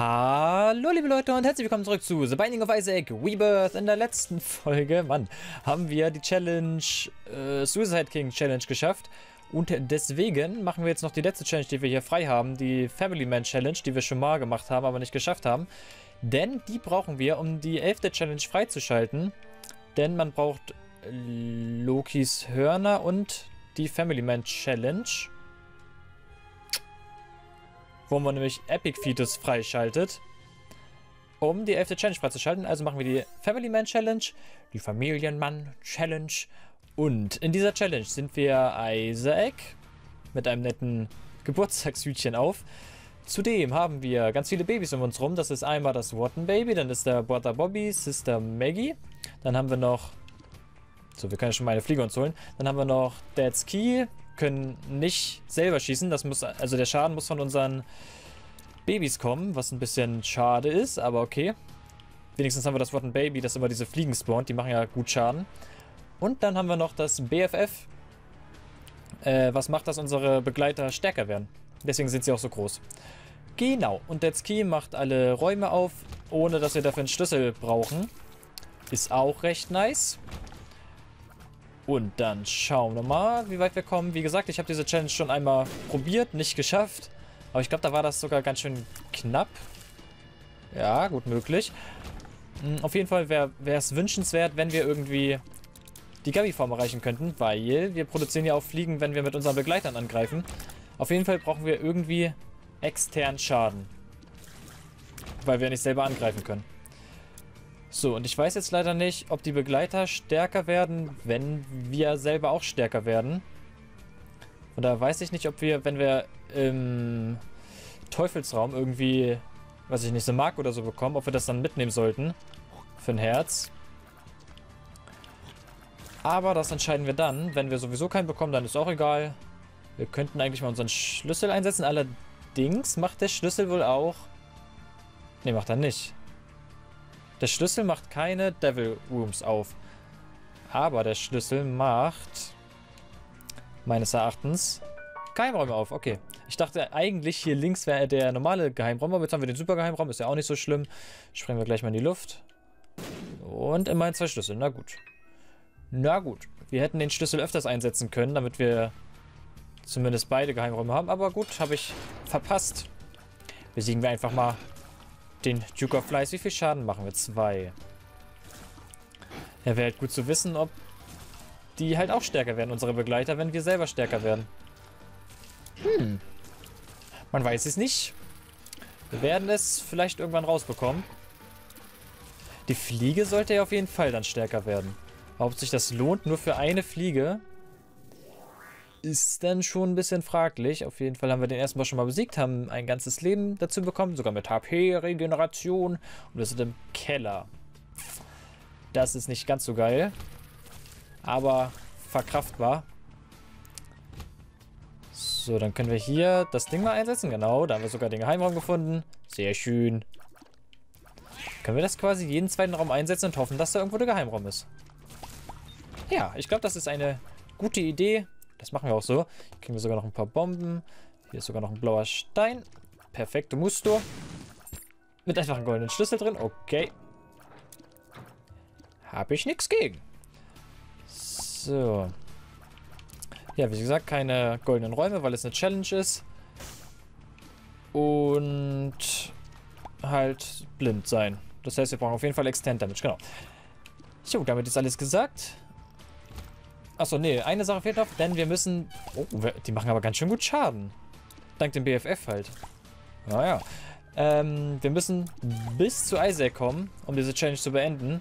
Hallo liebe Leute und herzlich willkommen zurück zu The Binding of Isaac Rebirth. In der letzten Folge, Mann, haben wir die Challenge äh, Suicide King Challenge geschafft. Und deswegen machen wir jetzt noch die letzte Challenge, die wir hier frei haben. Die Family Man Challenge, die wir schon mal gemacht haben, aber nicht geschafft haben. Denn die brauchen wir, um die elfte Challenge freizuschalten. Denn man braucht Lokis Hörner und die Family Man Challenge wo man nämlich Epic Fetus freischaltet, um die 11. Challenge freizuschalten. Also machen wir die Family Man Challenge, die Familienmann Challenge und in dieser Challenge sind wir Isaac mit einem netten Geburtstagshütchen auf. Zudem haben wir ganz viele Babys um uns rum. Das ist einmal das Watton Baby, dann ist der Brother Bobby, Sister Maggie. Dann haben wir noch... So, wir können schon mal eine Fliege uns holen. Dann haben wir noch Dad's Key, können nicht selber schießen. Das muss, also der Schaden muss von unseren Babys kommen, was ein bisschen schade ist, aber okay. Wenigstens haben wir das Wort ein Baby, das immer diese Fliegen spawnt. Die machen ja gut Schaden. Und dann haben wir noch das BFF. Äh, was macht, dass unsere Begleiter stärker werden. Deswegen sind sie auch so groß. Genau. Und Dead Ski macht alle Räume auf, ohne dass wir dafür einen Schlüssel brauchen. Ist auch recht nice. Und dann schauen wir mal, wie weit wir kommen. Wie gesagt, ich habe diese Challenge schon einmal probiert, nicht geschafft. Aber ich glaube, da war das sogar ganz schön knapp. Ja, gut möglich. Hm, auf jeden Fall wäre es wünschenswert, wenn wir irgendwie die Gabi-Form erreichen könnten, weil wir produzieren ja auch Fliegen, wenn wir mit unseren Begleitern angreifen. Auf jeden Fall brauchen wir irgendwie extern Schaden. Weil wir nicht selber angreifen können. So, und ich weiß jetzt leider nicht, ob die Begleiter stärker werden, wenn wir selber auch stärker werden. Und da weiß ich nicht, ob wir, wenn wir im Teufelsraum irgendwie, weiß ich nicht, so Mark oder so bekommen, ob wir das dann mitnehmen sollten. Für ein Herz. Aber das entscheiden wir dann. Wenn wir sowieso keinen bekommen, dann ist auch egal. Wir könnten eigentlich mal unseren Schlüssel einsetzen. Allerdings macht der Schlüssel wohl auch... Ne, macht er nicht. Der Schlüssel macht keine Devil Rooms auf. Aber der Schlüssel macht meines Erachtens Geheimräume auf. Okay. Ich dachte eigentlich hier links wäre der normale Geheimraum, aber jetzt haben wir den super Geheimraum. Ist ja auch nicht so schlimm. Springen wir gleich mal in die Luft. Und immerhin zwei Schlüssel. Na gut. Na gut. Wir hätten den Schlüssel öfters einsetzen können, damit wir zumindest beide Geheimräume haben. Aber gut, habe ich verpasst. Besiegen wir einfach mal den Duke of Flies. Wie viel Schaden machen wir? Zwei. Ja, wäre halt gut zu wissen, ob die halt auch stärker werden, unsere Begleiter, wenn wir selber stärker werden. Hm. Man weiß es nicht. Wir werden es vielleicht irgendwann rausbekommen. Die Fliege sollte ja auf jeden Fall dann stärker werden. ob sich das lohnt, nur für eine Fliege, ist dann schon ein bisschen fraglich. Auf jeden Fall haben wir den ersten Mal schon mal besiegt, haben ein ganzes Leben dazu bekommen, sogar mit HP-Regeneration. Und wir sind im Keller. Das ist nicht ganz so geil. Aber verkraftbar. So, dann können wir hier das Ding mal einsetzen. Genau, da haben wir sogar den Geheimraum gefunden. Sehr schön. Können wir das quasi jeden zweiten Raum einsetzen und hoffen, dass da irgendwo der Geheimraum ist. Ja, ich glaube, das ist eine gute Idee. Das machen wir auch so. Hier kriegen wir sogar noch ein paar Bomben. Hier ist sogar noch ein blauer Stein. Perfekte Muster. Mit einfach einem goldenen Schlüssel drin. Okay. Habe ich nichts gegen. So. Ja, wie gesagt, keine goldenen Räume, weil es eine Challenge ist. Und halt blind sein. Das heißt, wir brauchen auf jeden Fall Extend Damage, genau. So, damit ist alles gesagt. Achso, nee, eine Sache fehlt noch, denn wir müssen... Oh, die machen aber ganz schön gut Schaden. Dank dem BFF halt. Naja. Ähm, wir müssen bis zu Isaac kommen, um diese Challenge zu beenden.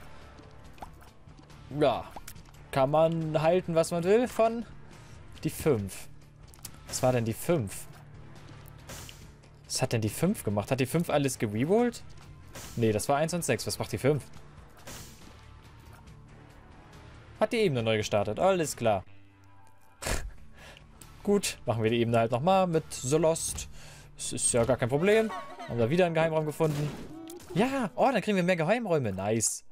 Ja. Kann man halten, was man will von die 5. Was war denn die 5? Was hat denn die 5 gemacht? Hat die 5 alles gerollt? Nee, das war 1 und 6. Was macht die 5? Hat die Ebene neu gestartet. Alles klar. Gut, machen wir die Ebene halt nochmal mit The Lost. Das ist ja gar kein Problem. Haben wir wieder einen Geheimraum gefunden. Ja, oh, dann kriegen wir mehr Geheimräume. Nice.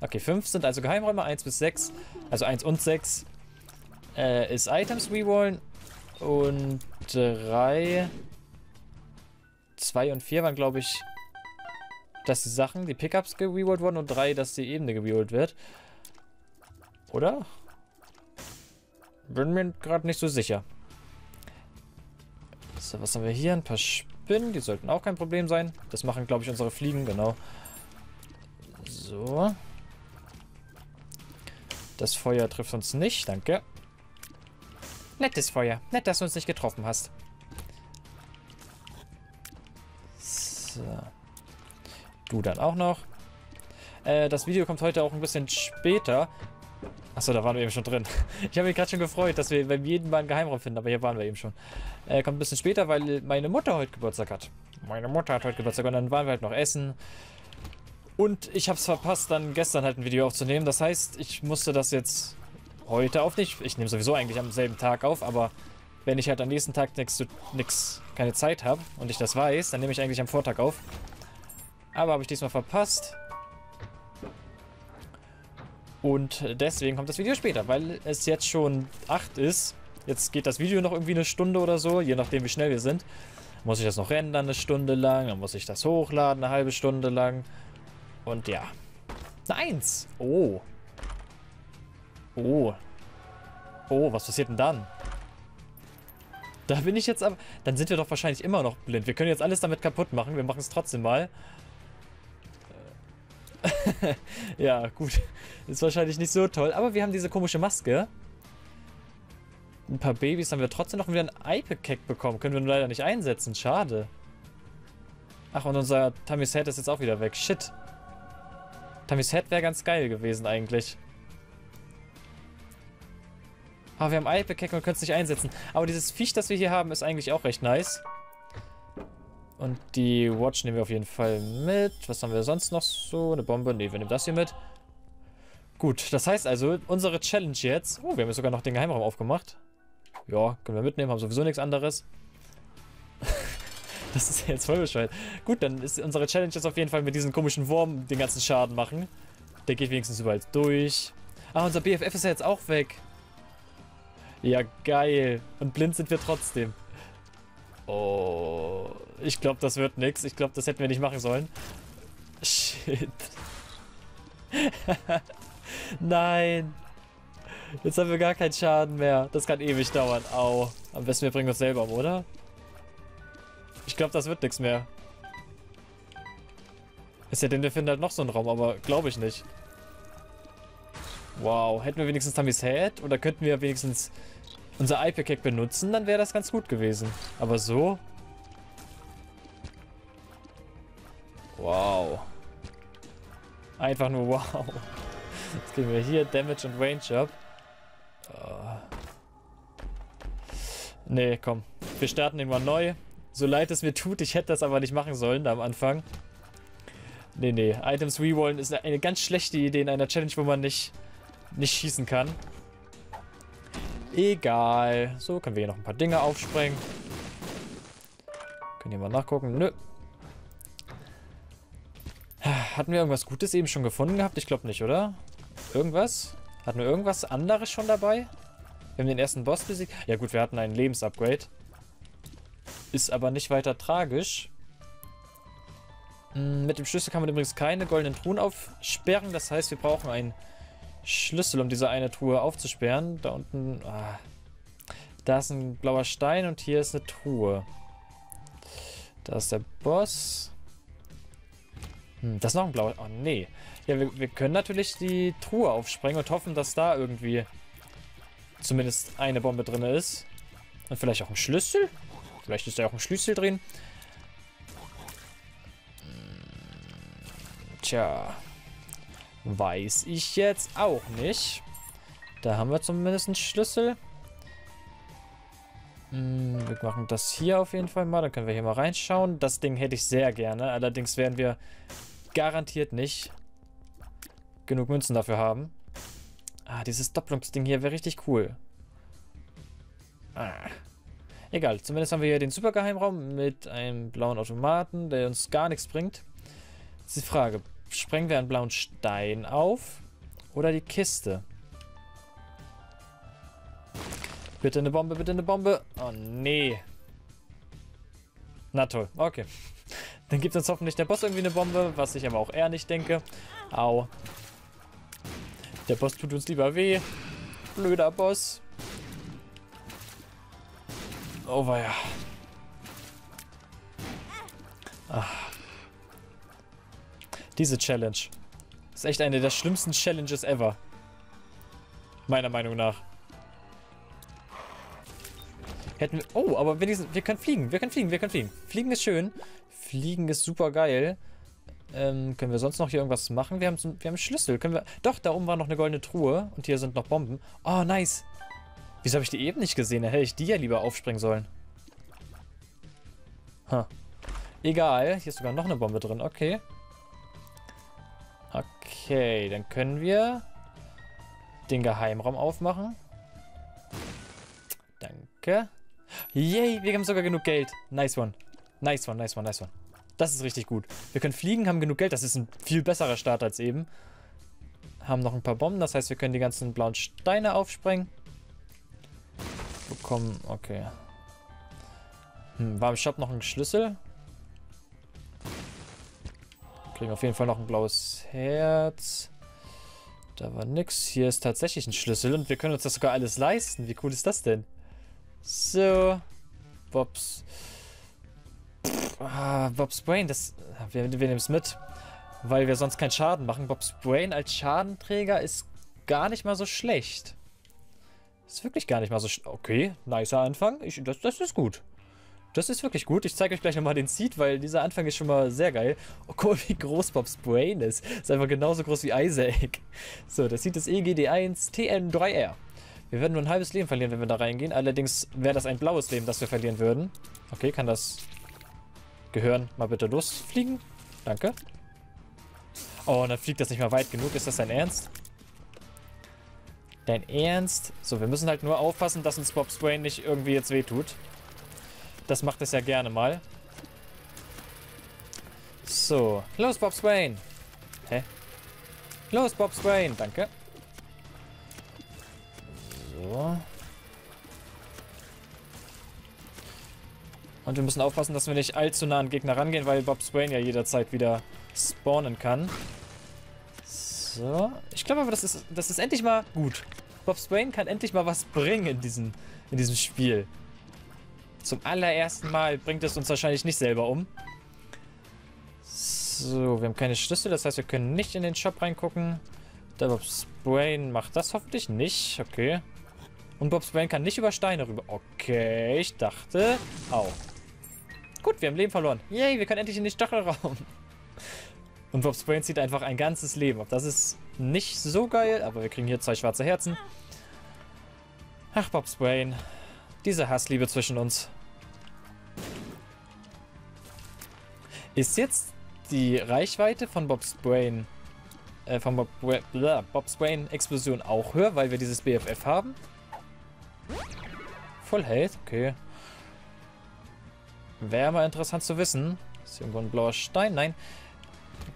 Okay, 5 sind also Geheimräume, 1 bis 6. Also 1 und 6 äh, ist Items rerollen. Und 3... 2 und 4 waren, glaube ich, dass die Sachen, die Pickups gerewollt wurden und drei, dass die Ebene gerewollt wird. Oder? Bin mir gerade nicht so sicher. So, was haben wir hier? Ein paar Spinnen, die sollten auch kein Problem sein. Das machen, glaube ich, unsere Fliegen, genau. So. Das Feuer trifft uns nicht, danke. Nettes Feuer. Nett, dass du uns nicht getroffen hast. So. Du dann auch noch. Äh, das Video kommt heute auch ein bisschen später. Achso, da waren wir eben schon drin. Ich habe mich gerade schon gefreut, dass wir beim jeden Mal einen Geheimraum finden, aber hier waren wir eben schon. Äh, kommt ein bisschen später, weil meine Mutter heute Geburtstag hat. Meine Mutter hat heute Geburtstag und dann waren wir halt noch essen. Und ich habe es verpasst, dann gestern halt ein Video aufzunehmen. Das heißt, ich musste das jetzt heute auf nicht. Ich nehme sowieso eigentlich am selben Tag auf, aber wenn ich halt am nächsten Tag nix, nix keine Zeit habe und ich das weiß, dann nehme ich eigentlich am Vortag auf. Aber habe ich diesmal verpasst. Und deswegen kommt das Video später, weil es jetzt schon 8 ist. Jetzt geht das Video noch irgendwie eine Stunde oder so, je nachdem wie schnell wir sind. Muss ich das noch rendern eine Stunde lang, dann muss ich das hochladen eine halbe Stunde lang. Und ja. Eine Eins. Oh. Oh. Oh, was passiert denn dann? Da bin ich jetzt aber... Dann sind wir doch wahrscheinlich immer noch blind. Wir können jetzt alles damit kaputt machen. Wir machen es trotzdem mal. ja, gut. Ist wahrscheinlich nicht so toll. Aber wir haben diese komische Maske. Ein paar Babys haben wir trotzdem noch wieder ein Ipecack bekommen. Können wir nur leider nicht einsetzen. Schade. Ach, und unser Tammy's Head ist jetzt auch wieder weg. Shit. Tammy's Head wäre ganz geil gewesen eigentlich. Aber wir haben Ipecack und können es nicht einsetzen. Aber dieses Viech, das wir hier haben, ist eigentlich auch recht nice. Und die Watch nehmen wir auf jeden Fall mit. Was haben wir sonst noch so? Eine Bombe? Ne, wir nehmen das hier mit. Gut, das heißt also, unsere Challenge jetzt... Oh, wir haben jetzt sogar noch den Geheimraum aufgemacht. Ja, können wir mitnehmen, haben sowieso nichts anderes. das ist jetzt voll bescheuert. Gut, dann ist unsere Challenge jetzt auf jeden Fall mit diesem komischen Wurm den ganzen Schaden machen. Der geht wenigstens überall durch. Ah, unser BFF ist ja jetzt auch weg. Ja, geil. Und blind sind wir trotzdem. Oh, ich glaube, das wird nichts. Ich glaube, das hätten wir nicht machen sollen. Shit. Nein. Jetzt haben wir gar keinen Schaden mehr. Das kann ewig dauern. Au. Am besten wir bringen uns selber um, oder? Ich glaube, das wird nichts mehr. Ist ja denn, wir finden halt noch so einen Raum, aber glaube ich nicht. Wow, hätten wir wenigstens Tammy's Head? Oder könnten wir wenigstens unser Ipecac benutzen, dann wäre das ganz gut gewesen. Aber so? Wow. Einfach nur wow. Jetzt kriegen wir hier Damage und Range ab. Oh. Nee, komm. Wir starten den mal neu. So leid es mir tut, ich hätte das aber nicht machen sollen da am Anfang. Nee, nee. Items rerollen ist eine ganz schlechte Idee in einer Challenge, wo man nicht, nicht schießen kann. Egal. So, können wir hier noch ein paar Dinge aufsprengen. Können hier mal nachgucken. Nö. Hatten wir irgendwas Gutes eben schon gefunden gehabt? Ich glaube nicht, oder? Irgendwas? Hatten wir irgendwas anderes schon dabei? Wir haben den ersten Boss besiegt. Ja gut, wir hatten ein Lebensupgrade. Ist aber nicht weiter tragisch. Hm, mit dem Schlüssel kann man übrigens keine goldenen Truhen aufsperren. Das heißt, wir brauchen einen Schlüssel, um diese eine Truhe aufzusperren. Da unten... Ah, da ist ein blauer Stein und hier ist eine Truhe. Da ist der Boss. Hm, das ist noch ein blauer... Oh, nee. Ja, wir, wir können natürlich die Truhe aufsprengen und hoffen, dass da irgendwie zumindest eine Bombe drin ist. Und vielleicht auch ein Schlüssel? Vielleicht ist da auch ein Schlüssel drin. Hm, tja. Weiß ich jetzt auch nicht. Da haben wir zumindest einen Schlüssel. Hm, wir machen das hier auf jeden Fall mal. Dann können wir hier mal reinschauen. Das Ding hätte ich sehr gerne. Allerdings werden wir garantiert nicht genug Münzen dafür haben. Ah, dieses Doppelungsding hier wäre richtig cool. Ah. Egal, zumindest haben wir hier den Supergeheimraum mit einem blauen Automaten, der uns gar nichts bringt. Das ist die Frage, sprengen wir einen blauen Stein auf oder die Kiste? Bitte eine Bombe, bitte eine Bombe. Oh, nee. Na toll, okay. Dann gibt uns hoffentlich der Boss irgendwie eine Bombe, was ich aber auch eher nicht denke. Au. Der Boss tut uns lieber weh. Blöder Boss. Oh, ja. Ach. Diese Challenge. Ist echt eine der schlimmsten Challenges ever. Meiner Meinung nach. Hätten wir... Oh, aber wenigstens... Wir können fliegen. Wir können fliegen. Wir können fliegen. Fliegen ist schön. Fliegen ist super geil. Ähm, können wir sonst noch hier irgendwas machen? Wir haben, wir haben Schlüssel. Können wir... Doch, da oben war noch eine goldene Truhe. Und hier sind noch Bomben. Oh, nice. Wieso habe ich die eben nicht gesehen? Da hätte ich die ja lieber aufspringen sollen. Huh. Egal. Hier ist sogar noch eine Bombe drin. Okay. Okay, dann können wir den Geheimraum aufmachen. Danke. Yay, wir haben sogar genug Geld. Nice one. Nice one, nice one, nice one. Das ist richtig gut. Wir können fliegen, haben genug Geld. Das ist ein viel besserer Start als eben. Haben noch ein paar Bomben. Das heißt, wir können die ganzen blauen Steine aufsprengen. Bekommen, okay. Hm, war im Shop noch ein Schlüssel? Kriegen auf jeden Fall noch ein blaues Herz. Da war nix. Hier ist tatsächlich ein Schlüssel und wir können uns das sogar alles leisten. Wie cool ist das denn? So. Bobs. Ah, Bob's Brain, das. Wir, wir nehmen es mit. Weil wir sonst keinen Schaden machen. Bob's Brain als Schadenträger ist gar nicht mal so schlecht. Ist wirklich gar nicht mal so schlecht. Okay, nicer Anfang. Ich, das, das ist gut. Das ist wirklich gut. Ich zeige euch gleich nochmal den Seed, weil dieser Anfang ist schon mal sehr geil. Oh, guck mal, wie groß Bobs Brain ist. Ist einfach genauso groß wie Isaac. So, das Seed ist EGD1 TN3R. Wir werden nur ein halbes Leben verlieren, wenn wir da reingehen. Allerdings wäre das ein blaues Leben, das wir verlieren würden. Okay, kann das Gehirn mal bitte losfliegen? Danke. Oh, und dann fliegt das nicht mal weit genug. Ist das dein Ernst? Dein Ernst? So, wir müssen halt nur aufpassen, dass uns Bob's Brain nicht irgendwie jetzt wehtut. Das macht es ja gerne mal. So. Los, Bob Swain. Hä? Los, Bob Swain. Danke. So. Und wir müssen aufpassen, dass wir nicht allzu nah an Gegner rangehen, weil Bob Swain ja jederzeit wieder spawnen kann. So. Ich glaube aber, das ist, das ist endlich mal gut. Bob Swain kann endlich mal was bringen in diesem, in diesem Spiel. Zum allerersten Mal bringt es uns wahrscheinlich nicht selber um. So, wir haben keine Schlüssel, das heißt, wir können nicht in den Shop reingucken. Der Bob's Brain macht das hoffentlich nicht. Okay. Und Bob's Brain kann nicht über Steine rüber. Okay, ich dachte... Au. Gut, wir haben Leben verloren. Yay, wir können endlich in den Stachelraum. Und Bob's Brain zieht einfach ein ganzes Leben ab. Das ist nicht so geil, aber wir kriegen hier zwei schwarze Herzen. Ach, Bob's Brain. Diese Hassliebe zwischen uns. Ist jetzt die Reichweite von Bob's Brain, äh, von Bob, blah, Bob's Brain Explosion auch höher, weil wir dieses BFF haben? Voll Health, okay. Wäre mal interessant zu wissen. Ist irgendwo ein blauer Stein? Nein.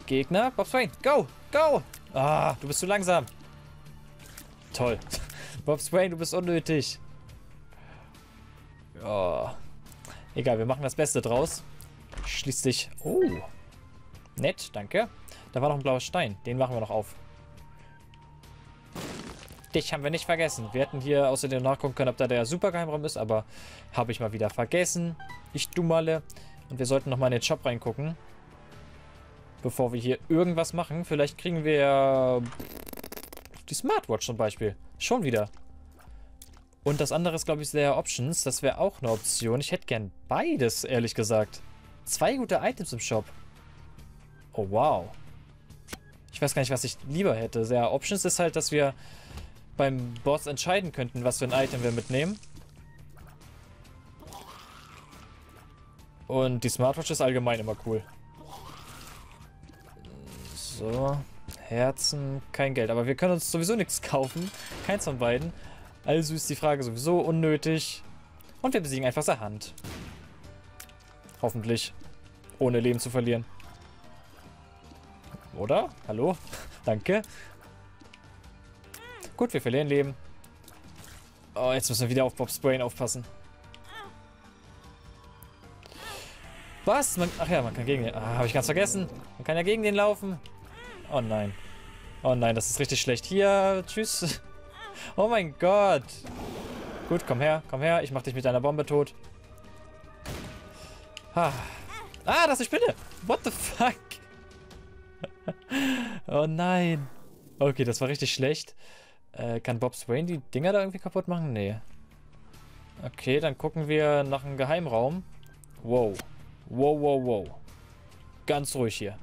Gegner, Bob's Brain, go, go! Ah, du bist zu langsam. Toll. Bob's Brain, du bist unnötig. Oh. Egal, wir machen das Beste draus. Schließlich... Oh. Nett, danke. Da war noch ein blauer Stein. Den machen wir noch auf. Dich haben wir nicht vergessen. Wir hätten hier außerdem nachgucken können, ob da der Supergeheimraum ist, aber habe ich mal wieder vergessen. Ich dummerle. Und wir sollten nochmal in den Shop reingucken. Bevor wir hier irgendwas machen. Vielleicht kriegen wir die Smartwatch zum Beispiel. Schon wieder. Und das andere ist, glaube ich, der Options. Das wäre auch eine Option. Ich hätte gern beides, ehrlich gesagt. Zwei gute Items im Shop. Oh, wow. Ich weiß gar nicht, was ich lieber hätte. Der Options ist halt, dass wir beim Boss entscheiden könnten, was für ein Item wir mitnehmen. Und die Smartwatch ist allgemein immer cool. So. Herzen, kein Geld. Aber wir können uns sowieso nichts kaufen. Keins von beiden. Also ist die Frage sowieso unnötig. Und wir besiegen einfach seine Hand. Hoffentlich. Ohne Leben zu verlieren. Oder? Hallo? Danke. Gut, wir verlieren Leben. Oh, jetzt müssen wir wieder auf Bob's Brain aufpassen. Was? Man, ach ja, man kann gegen den... Ah, habe ich ganz vergessen. Man kann ja gegen den laufen. Oh nein. Oh nein, das ist richtig schlecht. Hier, tschüss. Oh mein Gott. Gut, komm her, komm her. Ich mach dich mit deiner Bombe tot. Ah, ah das ist eine Spinne. What the fuck? oh nein. Okay, das war richtig schlecht. Äh, kann Bob Swain die Dinger da irgendwie kaputt machen? Nee. Okay, dann gucken wir nach einem Geheimraum. Wow. Wow, wow, wow. Ganz ruhig hier.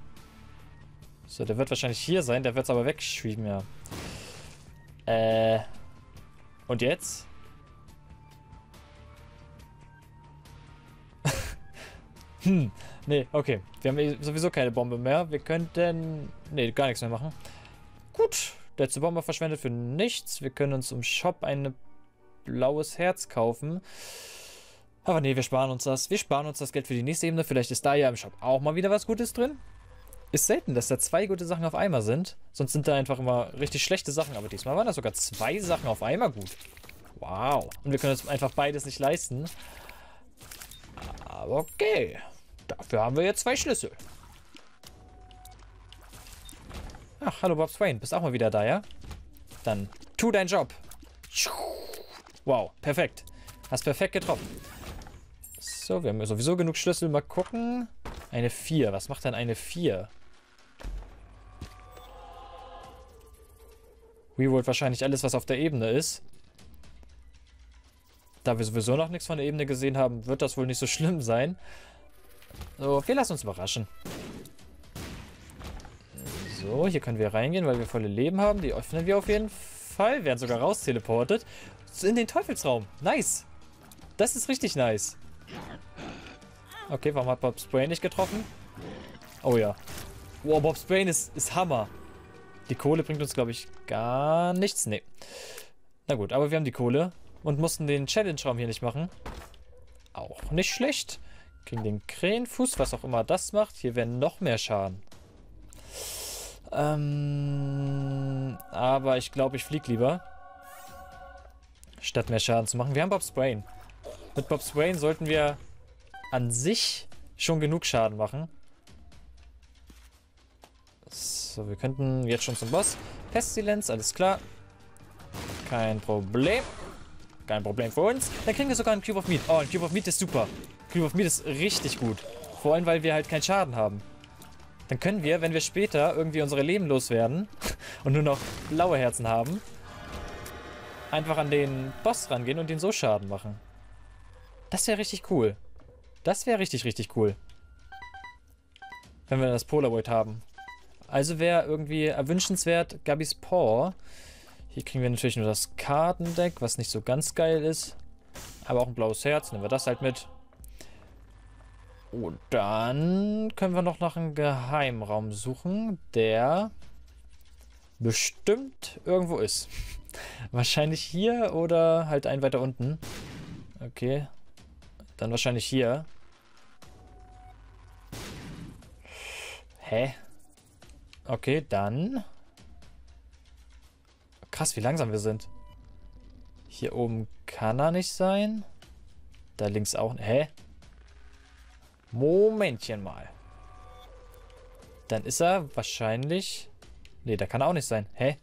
So, der wird wahrscheinlich hier sein. Der wird es aber wegschieben, ja. Äh. Und jetzt? hm. Nee, okay. Wir haben eh sowieso keine Bombe mehr. Wir könnten... Nee, gar nichts mehr machen. Gut. Letzte Bombe verschwendet für nichts. Wir können uns im Shop ein blaues Herz kaufen. Aber nee, wir sparen uns das. Wir sparen uns das Geld für die nächste Ebene. Vielleicht ist da ja im Shop auch mal wieder was Gutes drin. Ist selten, dass da zwei gute Sachen auf einmal sind. Sonst sind da einfach immer richtig schlechte Sachen. Aber diesmal waren da sogar zwei Sachen auf einmal gut. Wow. Und wir können uns einfach beides nicht leisten. Aber okay. Dafür haben wir jetzt zwei Schlüssel. Ach, hallo Bob Swain. Bist auch mal wieder da, ja? Dann tu deinen Job. Wow, perfekt. Hast perfekt getroffen. So, wir haben sowieso genug Schlüssel. Mal gucken. Eine 4. Was macht denn eine 4? Reworld wahrscheinlich alles, was auf der Ebene ist. Da wir sowieso noch nichts von der Ebene gesehen haben, wird das wohl nicht so schlimm sein. So, wir lassen uns überraschen. So, hier können wir reingehen, weil wir volle Leben haben. Die öffnen wir auf jeden Fall. Werden sogar raus teleportet. In den Teufelsraum. Nice. Das ist richtig nice. Okay, warum hat Bob Sprain nicht getroffen? Oh ja. Wow, Bob Sprain ist, ist Hammer. Die Kohle bringt uns, glaube ich, gar nichts. Nee. Na gut, aber wir haben die Kohle und mussten den Challenge-Raum hier nicht machen. Auch nicht schlecht. Kriegen den Krähenfuß, was auch immer das macht. Hier wäre noch mehr Schaden. Ähm, aber ich glaube, ich fliege lieber. Statt mehr Schaden zu machen. Wir haben Bob's Brain. Mit Bob's Brain sollten wir an sich schon genug Schaden machen. So, wir könnten jetzt schon zum Boss. Pestilenz, alles klar. Kein Problem. Kein Problem für uns. Dann kriegen wir sogar einen Cube of Meat. Oh, ein Cube of Meat ist super. Cube of Meat ist richtig gut. Vor allem, weil wir halt keinen Schaden haben. Dann können wir, wenn wir später irgendwie unsere Leben loswerden und nur noch blaue Herzen haben, einfach an den Boss rangehen und den so Schaden machen. Das wäre richtig cool. Das wäre richtig, richtig cool. Wenn wir das Polaroid haben. Also wäre irgendwie erwünschenswert Gabby's Paw. Hier kriegen wir natürlich nur das Kartendeck, was nicht so ganz geil ist. Aber auch ein blaues Herz. Nehmen wir das halt mit. Und dann können wir noch nach einem Geheimraum suchen, der bestimmt irgendwo ist. wahrscheinlich hier oder halt ein weiter unten. Okay. Dann wahrscheinlich hier. Hä? Okay, dann. Krass, wie langsam wir sind. Hier oben kann er nicht sein. Da links auch. Hä? Momentchen mal. Dann ist er wahrscheinlich... Ne, da kann er auch nicht sein. Hä?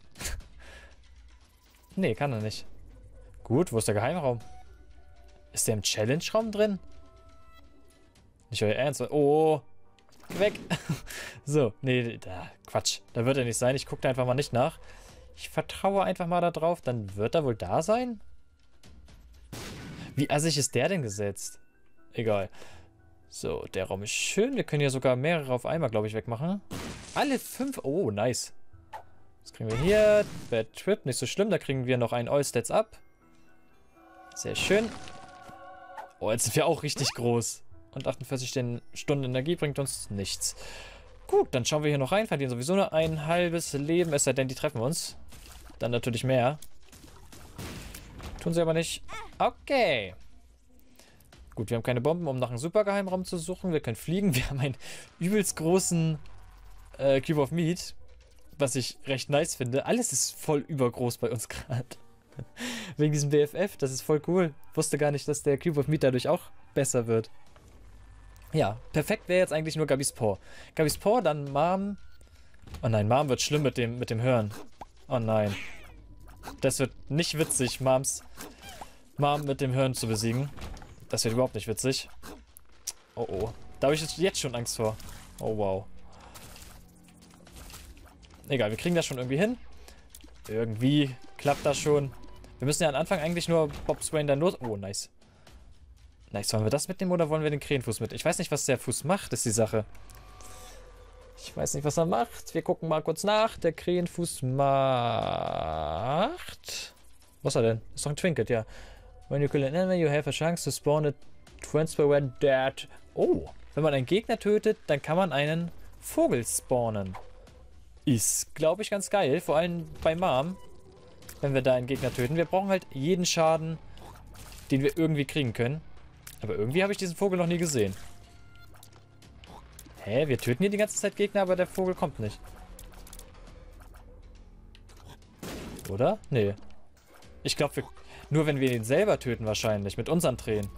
ne, kann er nicht. Gut, wo ist der Geheimraum? Ist der im Challenge-Raum drin? Nicht euer Ernst? Oh, weg. so, nee, da, Quatsch. Da wird er nicht sein. Ich gucke da einfach mal nicht nach. Ich vertraue einfach mal da drauf. Dann wird er wohl da sein? Wie assig ist der denn gesetzt? Egal. So, der Raum ist schön. Wir können ja sogar mehrere auf einmal, glaube ich, wegmachen. Alle fünf. Oh, nice. Was kriegen wir hier? Bad Trip, nicht so schlimm. Da kriegen wir noch einen All-Stats ab. Sehr schön. Oh, jetzt sind wir auch richtig groß. Und 48 Stunden Energie bringt uns nichts. Gut, dann schauen wir hier noch rein. Verlieren sowieso nur ein halbes Leben. Es sei denn, die treffen uns. Dann natürlich mehr. Tun sie aber nicht. Okay. Gut, wir haben keine Bomben, um nach einem Supergeheimraum zu suchen. Wir können fliegen. Wir haben einen übelst großen äh, Cube of Meat. Was ich recht nice finde. Alles ist voll übergroß bei uns gerade. Wegen diesem BFF. Das ist voll cool. Wusste gar nicht, dass der Cube of Meat dadurch auch besser wird. Ja, perfekt wäre jetzt eigentlich nur Gabis Paw. Gabis Paw, dann Mom. Oh nein, Mom wird schlimm mit dem, mit dem Hören. Oh nein. Das wird nicht witzig, Moms. Mom mit dem Hören zu besiegen. Das wird überhaupt nicht witzig. Oh oh. Da habe ich jetzt schon Angst vor. Oh wow. Egal, wir kriegen das schon irgendwie hin. Irgendwie klappt das schon. Wir müssen ja am Anfang eigentlich nur Bob Swain dann los... Oh, nice. Nice, wollen wir das mitnehmen oder wollen wir den Krähenfuß mit? Ich weiß nicht, was der Fuß macht, ist die Sache. Ich weiß nicht, was er macht. Wir gucken mal kurz nach. Der Krähenfuß macht... Was ist er denn? Ist doch ein Trinket, ja. When you kill an enemy, you have a chance to spawn a transfer when dead. Oh, wenn man einen Gegner tötet, dann kann man einen Vogel spawnen. Ist, glaube ich, ganz geil. Vor allem bei Mom, wenn wir da einen Gegner töten. Wir brauchen halt jeden Schaden, den wir irgendwie kriegen können. Aber irgendwie habe ich diesen Vogel noch nie gesehen. Hä? Wir töten hier die ganze Zeit Gegner, aber der Vogel kommt nicht. Oder? Nee. Ich glaube, nur wenn wir ihn selber töten wahrscheinlich. Mit unseren Tränen.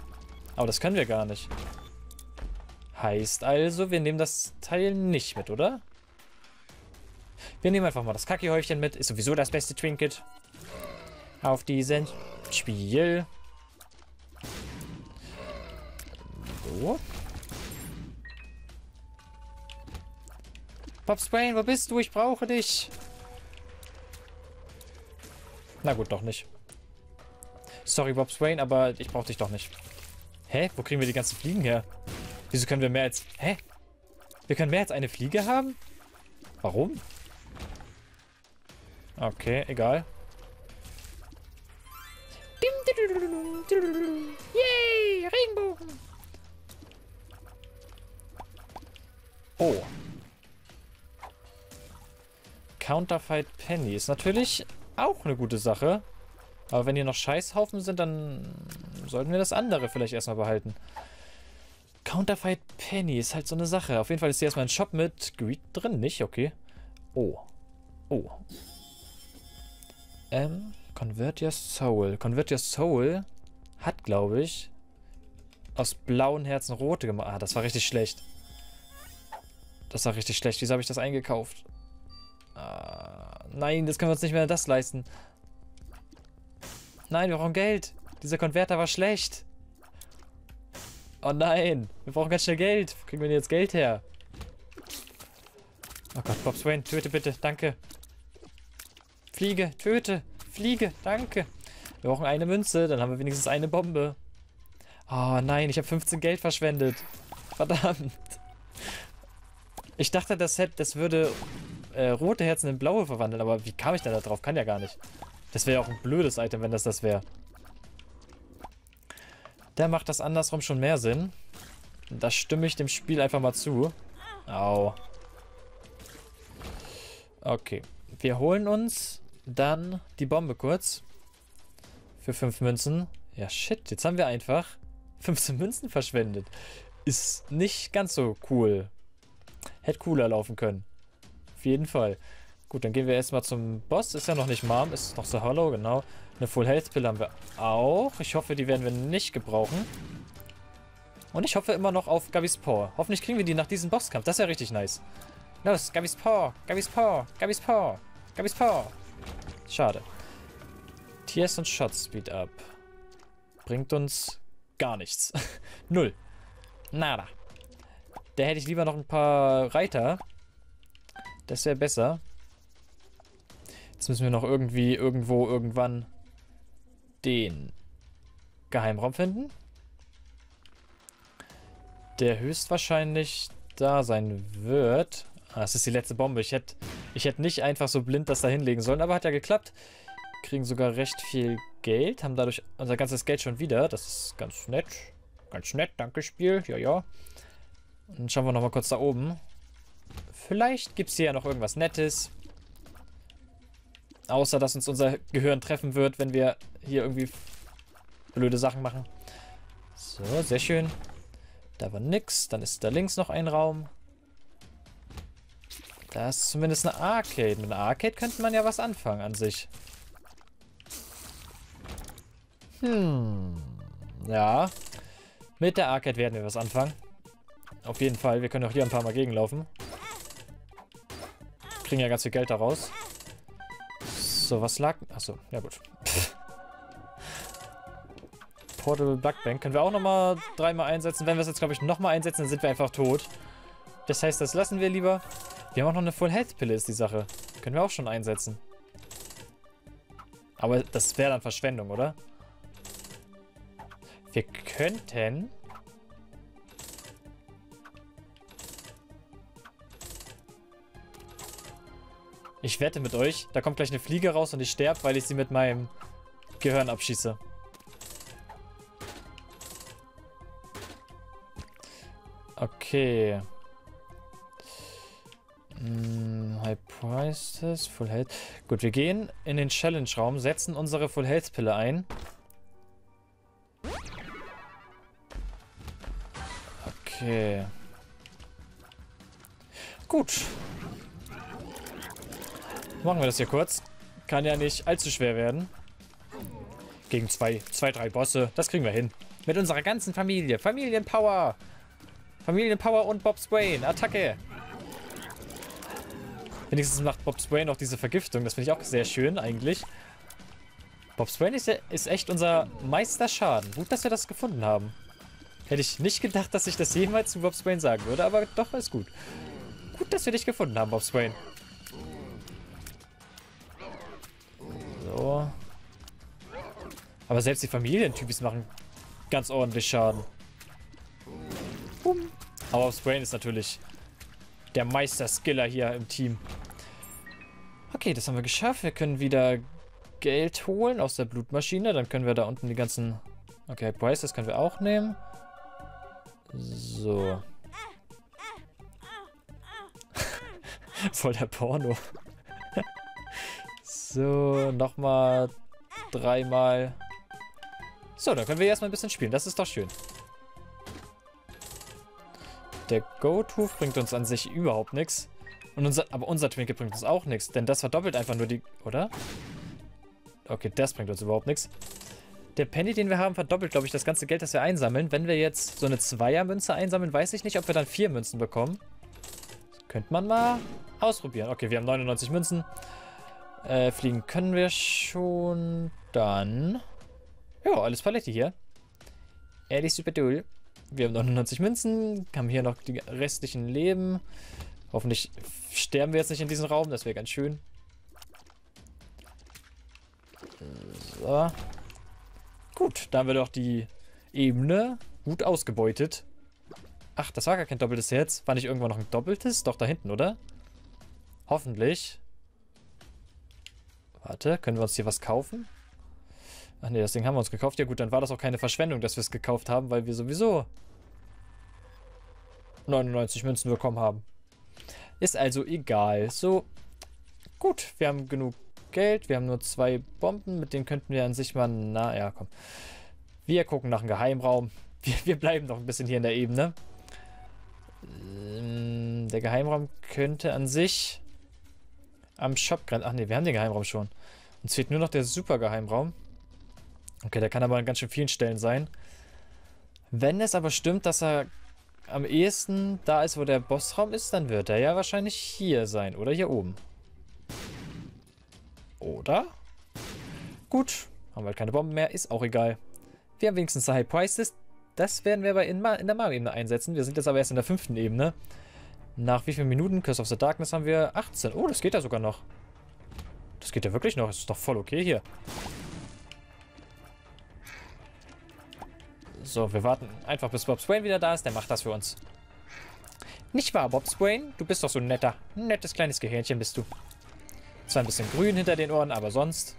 Aber das können wir gar nicht. Heißt also, wir nehmen das Teil nicht mit, oder? Wir nehmen einfach mal das Kaki-Häufchen mit. Ist sowieso das beste Trinket. Auf diesen Spiel. So. Bob Sprain, wo bist du? Ich brauche dich. Na gut, doch nicht. Sorry, Bob Swain, aber ich brauche dich doch nicht. Hä? Wo kriegen wir die ganzen Fliegen her? Wieso können wir mehr als... Hä? Wir können mehr als eine Fliege haben? Warum? Okay, egal. Yay, Regenbogen. Oh. Counterfight Penny ist natürlich auch eine gute Sache. Aber wenn hier noch Scheißhaufen sind, dann sollten wir das andere vielleicht erstmal behalten. Counterfight Penny ist halt so eine Sache. Auf jeden Fall ist hier erstmal ein Shop mit Greed drin, nicht? Okay. Oh. Oh. Ähm, Convert Your Soul. Convert Your Soul hat, glaube ich, aus blauen Herzen rote gemacht. Ah, das war richtig schlecht. Das war richtig schlecht. Wieso habe ich das eingekauft? Ah, nein, das können wir uns nicht mehr das leisten. Nein, wir brauchen Geld. Dieser Konverter war schlecht. Oh nein, wir brauchen ganz schnell Geld. Wo kriegen wir denn jetzt Geld her? Oh Gott, Bob Swain, töte bitte, danke. Fliege, töte. Fliege, danke. Wir brauchen eine Münze, dann haben wir wenigstens eine Bombe. Oh nein, ich habe 15 Geld verschwendet. Verdammt. Ich dachte, das, Set, das würde äh, rote Herzen in blaue verwandeln, aber wie kam ich denn da drauf? Kann ja gar nicht. Das wäre ja auch ein blödes Item, wenn das das wäre. Da macht das andersrum schon mehr Sinn. Da stimme ich dem Spiel einfach mal zu. Au. Okay. Wir holen uns dann die Bombe kurz. Für 5 Münzen. Ja, shit. Jetzt haben wir einfach 15 Münzen verschwendet. Ist nicht ganz so cool. Hätte cooler laufen können. Auf jeden Fall. Gut, dann gehen wir erstmal zum Boss. Ist ja noch nicht Mom, ist noch so Hollow, genau. Eine Full Health Pill haben wir auch. Ich hoffe, die werden wir nicht gebrauchen. Und ich hoffe immer noch auf Gabis Paw. Hoffentlich kriegen wir die nach diesem Bosskampf. Das ist ja richtig nice. Los, Gabis Paw, Gabis Paw, Gabis Paw, Gabis Paw. Schade. TS und Shot Speed Up. Bringt uns gar nichts. Null. Nada. Da hätte ich lieber noch ein paar Reiter. Das wäre besser. Jetzt müssen wir noch irgendwie, irgendwo, irgendwann den Geheimraum finden. Der höchstwahrscheinlich da sein wird. Ah, das ist die letzte Bombe. Ich hätte ich hätt nicht einfach so blind das da hinlegen sollen, aber hat ja geklappt. Kriegen sogar recht viel Geld, haben dadurch unser ganzes Geld schon wieder. Das ist ganz nett. Ganz nett, danke Spiel. Ja, ja. Dann schauen wir nochmal kurz da oben. Vielleicht gibt es hier ja noch irgendwas Nettes. Außer, dass uns unser Gehirn treffen wird, wenn wir hier irgendwie blöde Sachen machen. So, sehr schön. Da war nix. Dann ist da links noch ein Raum. Da ist zumindest eine Arcade. Mit einer Arcade könnte man ja was anfangen an sich. Hm. Ja. Mit der Arcade werden wir was anfangen. Auf jeden Fall. Wir können auch hier ein paar Mal gegenlaufen. Kriegen ja ganz viel Geld daraus. So, was lag... Achso, ja gut. Portable Backbank können wir auch nochmal dreimal einsetzen. Wenn wir es jetzt, glaube ich, nochmal einsetzen, dann sind wir einfach tot. Das heißt, das lassen wir lieber. Wir haben auch noch eine Full Health Pille, ist die Sache. Können wir auch schon einsetzen. Aber das wäre dann Verschwendung, oder? Wir könnten... Ich wette mit euch, da kommt gleich eine Fliege raus und ich sterbe, weil ich sie mit meinem Gehirn abschieße. Okay. Hm, High Prices, Full Health. Gut, wir gehen in den Challenge-Raum, setzen unsere Full Health-Pille ein. Okay. Gut. Machen wir das hier kurz. Kann ja nicht allzu schwer werden. Gegen zwei, zwei, drei Bosse. Das kriegen wir hin. Mit unserer ganzen Familie. Familienpower. Familienpower und Bob Swain. Attacke. Wenigstens macht Bob Swain auch diese Vergiftung. Das finde ich auch sehr schön eigentlich. Bob Swain ist, ja, ist echt unser Meisterschaden. Gut, dass wir das gefunden haben. Hätte ich nicht gedacht, dass ich das jemals zu Bob Swain sagen würde, aber doch, ist gut. Gut, dass wir dich gefunden haben, Bob Swain. So. Aber selbst die Familientypis machen ganz ordentlich Schaden. Bum. Aber Sprain ist natürlich der Meister-Skiller hier im Team. Okay, das haben wir geschafft. Wir können wieder Geld holen aus der Blutmaschine. Dann können wir da unten die ganzen... Okay, Price, das können wir auch nehmen. So. Voll der Porno. so, nochmal dreimal. So, dann können wir erstmal ein bisschen spielen. Das ist doch schön. Der Go-Tooth bringt uns an sich überhaupt nichts. Und unser, aber unser Twinkle bringt uns auch nichts, denn das verdoppelt einfach nur die... Oder? Okay, das bringt uns überhaupt nichts. Der Penny, den wir haben, verdoppelt, glaube ich, das ganze Geld, das wir einsammeln. Wenn wir jetzt so eine Zweiermünze einsammeln, weiß ich nicht, ob wir dann vier Münzen bekommen. Das könnte man mal ausprobieren. Okay, wir haben 99 Münzen. Äh, fliegen können wir schon. Dann... Ja, alles Palette hier. Ehrlich super cool. Wir haben 99 Münzen, haben hier noch die restlichen Leben. Hoffentlich sterben wir jetzt nicht in diesem Raum, das wäre ganz schön. So. Gut, da haben wir doch die Ebene gut ausgebeutet. Ach, das war gar kein doppeltes Herz. War nicht irgendwo noch ein doppeltes? Doch, da hinten, oder? Hoffentlich. Warte, können wir uns hier was kaufen? Ach nee, das Ding haben wir uns gekauft. Ja gut, dann war das auch keine Verschwendung, dass wir es gekauft haben, weil wir sowieso 99 Münzen bekommen haben. Ist also egal. So, gut, wir haben genug Geld. Wir haben nur zwei Bomben, mit denen könnten wir an sich mal... Na ja, komm. Wir gucken nach einem Geheimraum. Wir, wir bleiben noch ein bisschen hier in der Ebene. Ähm, der Geheimraum könnte an sich am Shop grenzen. Ach nee, wir haben den Geheimraum schon. Uns fehlt nur noch der Super-Geheimraum. Okay, der kann aber an ganz schön vielen Stellen sein. Wenn es aber stimmt, dass er am ehesten da ist, wo der Bossraum ist, dann wird er ja wahrscheinlich hier sein. Oder hier oben. Oder? Gut. Haben wir halt keine Bomben mehr. Ist auch egal. Wir haben wenigstens High Prices. Das werden wir aber in, in der Mario-Ebene einsetzen. Wir sind jetzt aber erst in der fünften Ebene. Nach wie vielen Minuten? Curse of the Darkness haben wir 18. Oh, das geht ja sogar noch. Das geht ja wirklich noch. Das ist doch voll okay hier. So, wir warten einfach, bis Bob Swain wieder da ist. Der macht das für uns. Nicht wahr, Bob Swain? Du bist doch so ein netter, nettes kleines Gehirnchen bist du. Zwar ein bisschen grün hinter den Ohren, aber sonst...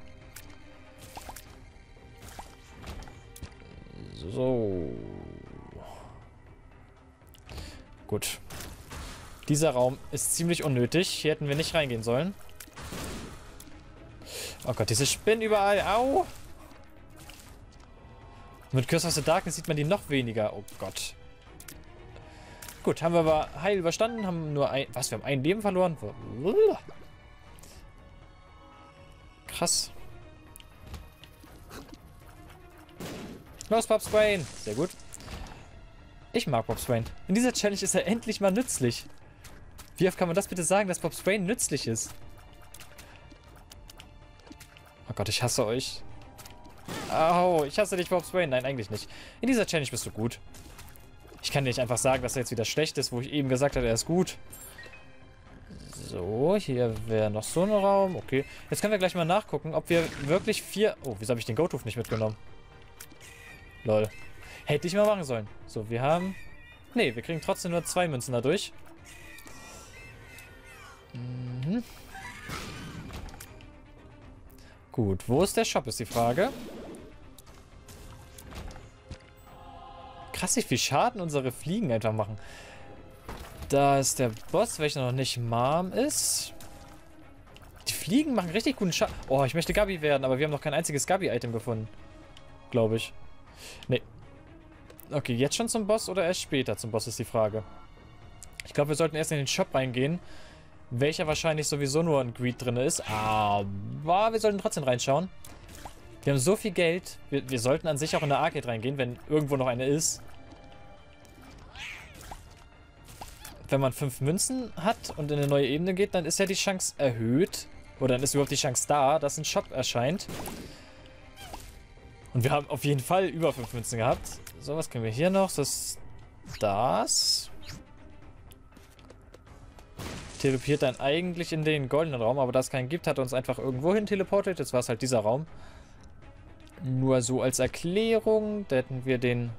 So. Gut. Dieser Raum ist ziemlich unnötig. Hier hätten wir nicht reingehen sollen. Oh Gott, diese Spinnen überall. Au! Mit Curse of the Darkness sieht man die noch weniger. Oh Gott. Gut, haben wir aber heil überstanden. Haben nur ein... Was, wir haben ein Leben verloren? Krass. Los, Pops Brain. Sehr gut. Ich mag Bob Swain. In dieser Challenge ist er endlich mal nützlich. Wie oft kann man das bitte sagen, dass Bob Swain nützlich ist? Oh Gott, ich hasse euch. Au, ich hasse dich, Bob Swain. Nein, eigentlich nicht. In dieser Challenge bist du gut. Ich kann nicht einfach sagen, dass er jetzt wieder schlecht ist, wo ich eben gesagt habe, er ist gut. So, hier wäre noch so ein Raum. Okay. Jetzt können wir gleich mal nachgucken, ob wir wirklich vier... Oh, wieso habe ich den Goatooth nicht mitgenommen? Lol. Hätte ich mal machen sollen. So, wir haben... Ne, wir kriegen trotzdem nur zwei Münzen dadurch. Mhm. Gut, wo ist der Shop, ist die Frage. Krass, wie viel Schaden unsere Fliegen einfach machen. Da ist der Boss, welcher noch nicht Mom ist. Die Fliegen machen richtig guten Schaden. Oh, ich möchte Gabi werden, aber wir haben noch kein einziges Gabi-Item gefunden. Glaube ich. Nee. Okay, jetzt schon zum Boss oder erst später zum Boss ist die Frage. Ich glaube, wir sollten erst in den Shop reingehen. Welcher wahrscheinlich sowieso nur ein Greed drin ist. Aber wir sollten trotzdem reinschauen. Wir haben so viel Geld. Wir, wir sollten an sich auch in eine Arcade reingehen, wenn irgendwo noch eine ist. Wenn man fünf Münzen hat und in eine neue Ebene geht, dann ist ja die Chance erhöht. Oder dann ist überhaupt die Chance da, dass ein Shop erscheint. Und wir haben auf jeden Fall über fünf Münzen gehabt. So, was können wir hier noch? Das ist das. Teleportiert dann eigentlich in den goldenen Raum, aber da es keinen gibt, hat er uns einfach irgendwo hin teleportiert. Jetzt war es halt dieser Raum. Nur so als Erklärung, da hätten wir den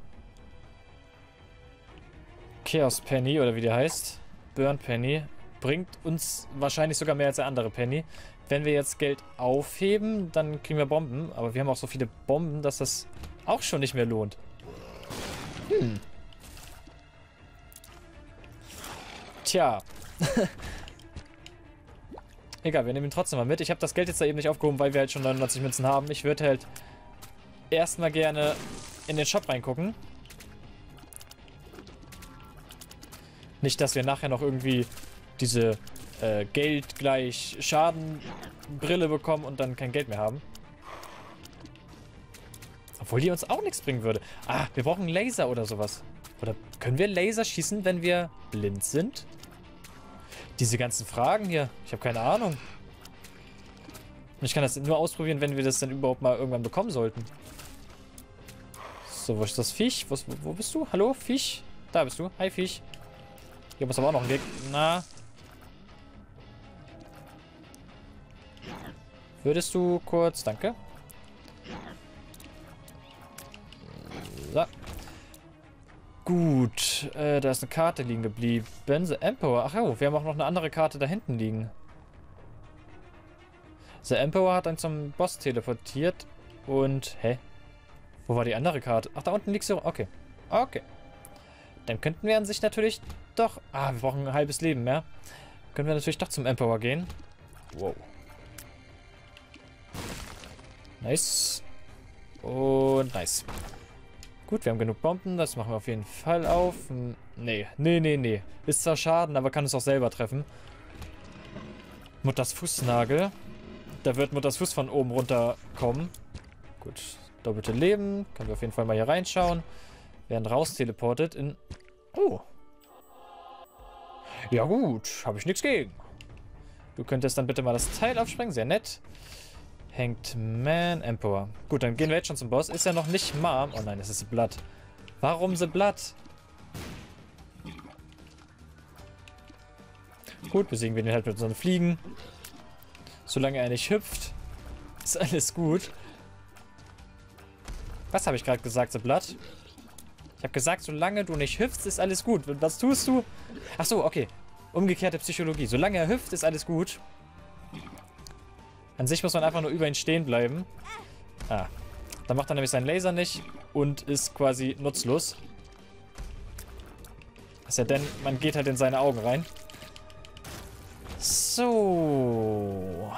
Chaos Penny, oder wie der heißt. Burn Penny. Bringt uns wahrscheinlich sogar mehr als der andere Penny. Wenn wir jetzt Geld aufheben, dann kriegen wir Bomben. Aber wir haben auch so viele Bomben, dass das auch schon nicht mehr lohnt. Hm. Tja. Egal, wir nehmen ihn trotzdem mal mit. Ich habe das Geld jetzt da eben nicht aufgehoben, weil wir halt schon 99 Münzen haben. Ich würde halt erstmal gerne in den Shop reingucken. Nicht, dass wir nachher noch irgendwie diese äh, Geld gleich Schaden Brille bekommen und dann kein Geld mehr haben. Obwohl die uns auch nichts bringen würde. Ah, wir brauchen Laser oder sowas. Oder können wir Laser schießen, wenn wir blind sind? Diese ganzen Fragen hier. Ich habe keine Ahnung. Ich kann das nur ausprobieren, wenn wir das dann überhaupt mal irgendwann bekommen sollten. So, wo ist das Viech? Wo, wo bist du? Hallo, Viech? Da bist du. Hi, Viech. Hier muss aber auch noch ein Gegner. Würdest du kurz... Danke. So. Gut. Äh, da ist eine Karte liegen geblieben. The Emperor. Ach ja, wir haben auch noch eine andere Karte da hinten liegen. The Emperor hat einen zum Boss teleportiert. Und... Hä? Wo war die andere Karte? Ach, da unten liegt sie. Okay. Okay. Dann könnten wir an sich natürlich doch... Ah, wir brauchen ein halbes Leben mehr. Können wir natürlich doch zum Emperor gehen. Wow. Nice. Und nice. Gut, wir haben genug Bomben. Das machen wir auf jeden Fall auf. Nee, nee, nee, nee. Ist zwar Schaden, aber kann es auch selber treffen. Mutters Fußnagel. Da wird Mutters Fuß von oben runter kommen. Gut. Doppelte Leben. Können wir auf jeden Fall mal hier reinschauen. Werden raus teleportet in... Oh, ja gut, habe ich nichts gegen. Du könntest dann bitte mal das Teil aufsprengen, sehr nett. Hängt Man Emperor. Gut, dann gehen wir jetzt schon zum Boss. Ist ja noch nicht Mom. Oh nein, es ist Blatt. Warum The Blood? Gut, besiegen wir den halt mit einem Fliegen. Solange er nicht hüpft, ist alles gut. Was habe ich gerade gesagt, The Blood? Ich habe gesagt, solange du nicht hüpfst, ist alles gut. Was tust du? Ach so, okay. Umgekehrte Psychologie. Solange er hüpft, ist alles gut. An sich muss man einfach nur über ihn stehen bleiben. Ah. Dann macht er nämlich seinen Laser nicht und ist quasi nutzlos. Ist ja denn, man geht halt in seine Augen rein. So.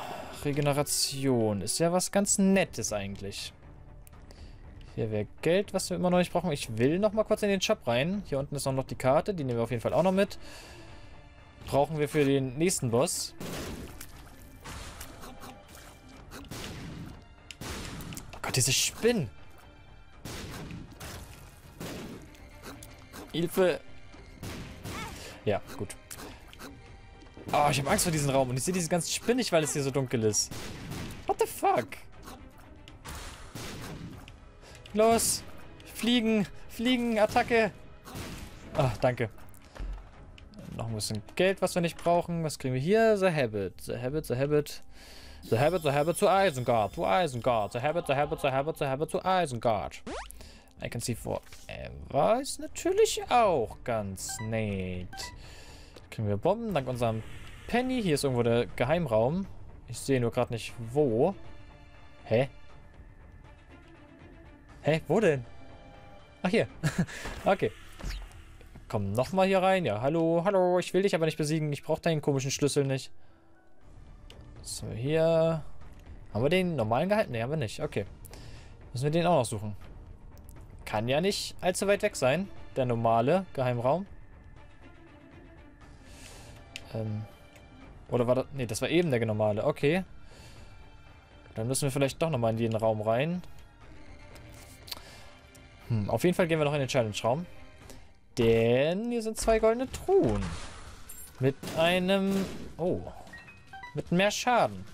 Regeneration. Ist ja was ganz Nettes eigentlich. Hier wäre Geld, was wir immer noch nicht brauchen. Ich will noch mal kurz in den Shop rein. Hier unten ist auch noch die Karte. Die nehmen wir auf jeden Fall auch noch mit. Brauchen wir für den nächsten Boss. Diese Spinnen. Hilfe. Ja, gut. Oh, ich habe Angst vor diesem Raum. Und ich sehe diese ganzen Spinnen nicht, weil es hier so dunkel ist. What the fuck? Los. Fliegen. Fliegen. Attacke. Ah, danke. Noch ein bisschen Geld, was wir nicht brauchen. Was kriegen wir hier? The Habit. The Habit, The Habit. The Habit, The Habit to Isengard. To Isengard. The Habit, The Habit, The Habit, The Habit to Isengard. I can see forever ist natürlich auch ganz nett. Kriegen wir Bomben dank unserem Penny. Hier ist irgendwo der Geheimraum. Ich sehe nur gerade nicht wo. Hä? Hä? Wo denn? Ach, hier. okay. Komm nochmal hier rein. Ja, hallo, hallo. Ich will dich aber nicht besiegen. Ich brauche deinen komischen Schlüssel nicht. So, hier. Haben wir den normalen gehalten? Ne, haben wir nicht. Okay. Müssen wir den auch noch suchen. Kann ja nicht allzu weit weg sein. Der normale Geheimraum. Ähm. Oder war das... Ne, das war eben der normale. Okay. Dann müssen wir vielleicht doch nochmal in jeden Raum rein. Hm, auf jeden Fall gehen wir noch in den Challenge-Raum. Denn hier sind zwei goldene Truhen. Mit einem... Oh. Mit mehr Schaden.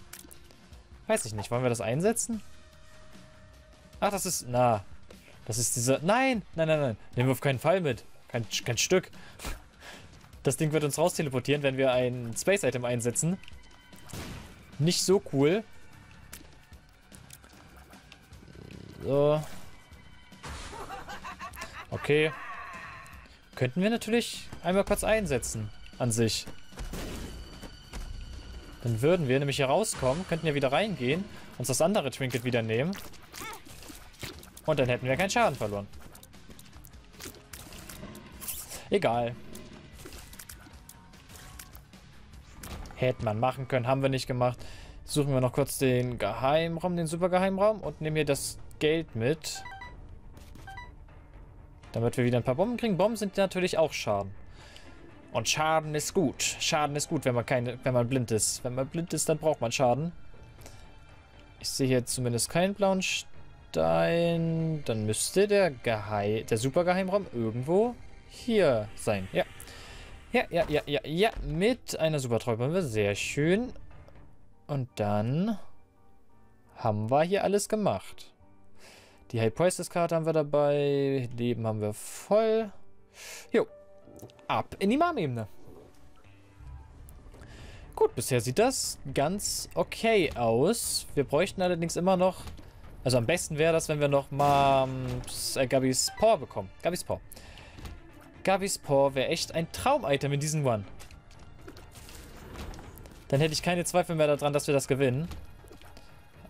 Weiß ich nicht. Wollen wir das einsetzen? Ach, das ist... Na, das ist dieser... Nein! Nein, nein, nein. Nehmen wir auf keinen Fall mit. Kein, kein Stück. Das Ding wird uns raus teleportieren, wenn wir ein Space-Item einsetzen. Nicht so cool. So. Okay. Könnten wir natürlich einmal kurz einsetzen. An sich. Dann würden wir nämlich hier rauskommen, könnten ja wieder reingehen, uns das andere Trinket wieder nehmen und dann hätten wir keinen Schaden verloren. Egal. Hätte man machen können, haben wir nicht gemacht. Suchen wir noch kurz den Geheimraum, den Supergeheimraum und nehmen hier das Geld mit. Damit wir wieder ein paar Bomben kriegen. Bomben sind natürlich auch Schaden. Und Schaden ist gut. Schaden ist gut, wenn man keine, wenn man blind ist. Wenn man blind ist, dann braucht man Schaden. Ich sehe hier zumindest keinen blauen Stein. Dann müsste der Geheim, der Supergeheimraum irgendwo hier sein. Ja. Ja, ja, ja, ja, ja. Mit einer Supertreibombe. Sehr schön. Und dann haben wir hier alles gemacht. Die High Prices Karte haben wir dabei. Leben haben wir voll. Jo. Ab in die Marmebene. Gut, bisher sieht das ganz okay aus. Wir bräuchten allerdings immer noch also am besten wäre das, wenn wir noch mal äh, Gabis Paw bekommen. Gabis Paw. Gabis Paw wäre echt ein Traum-Item in diesem One. Dann hätte ich keine Zweifel mehr daran, dass wir das gewinnen.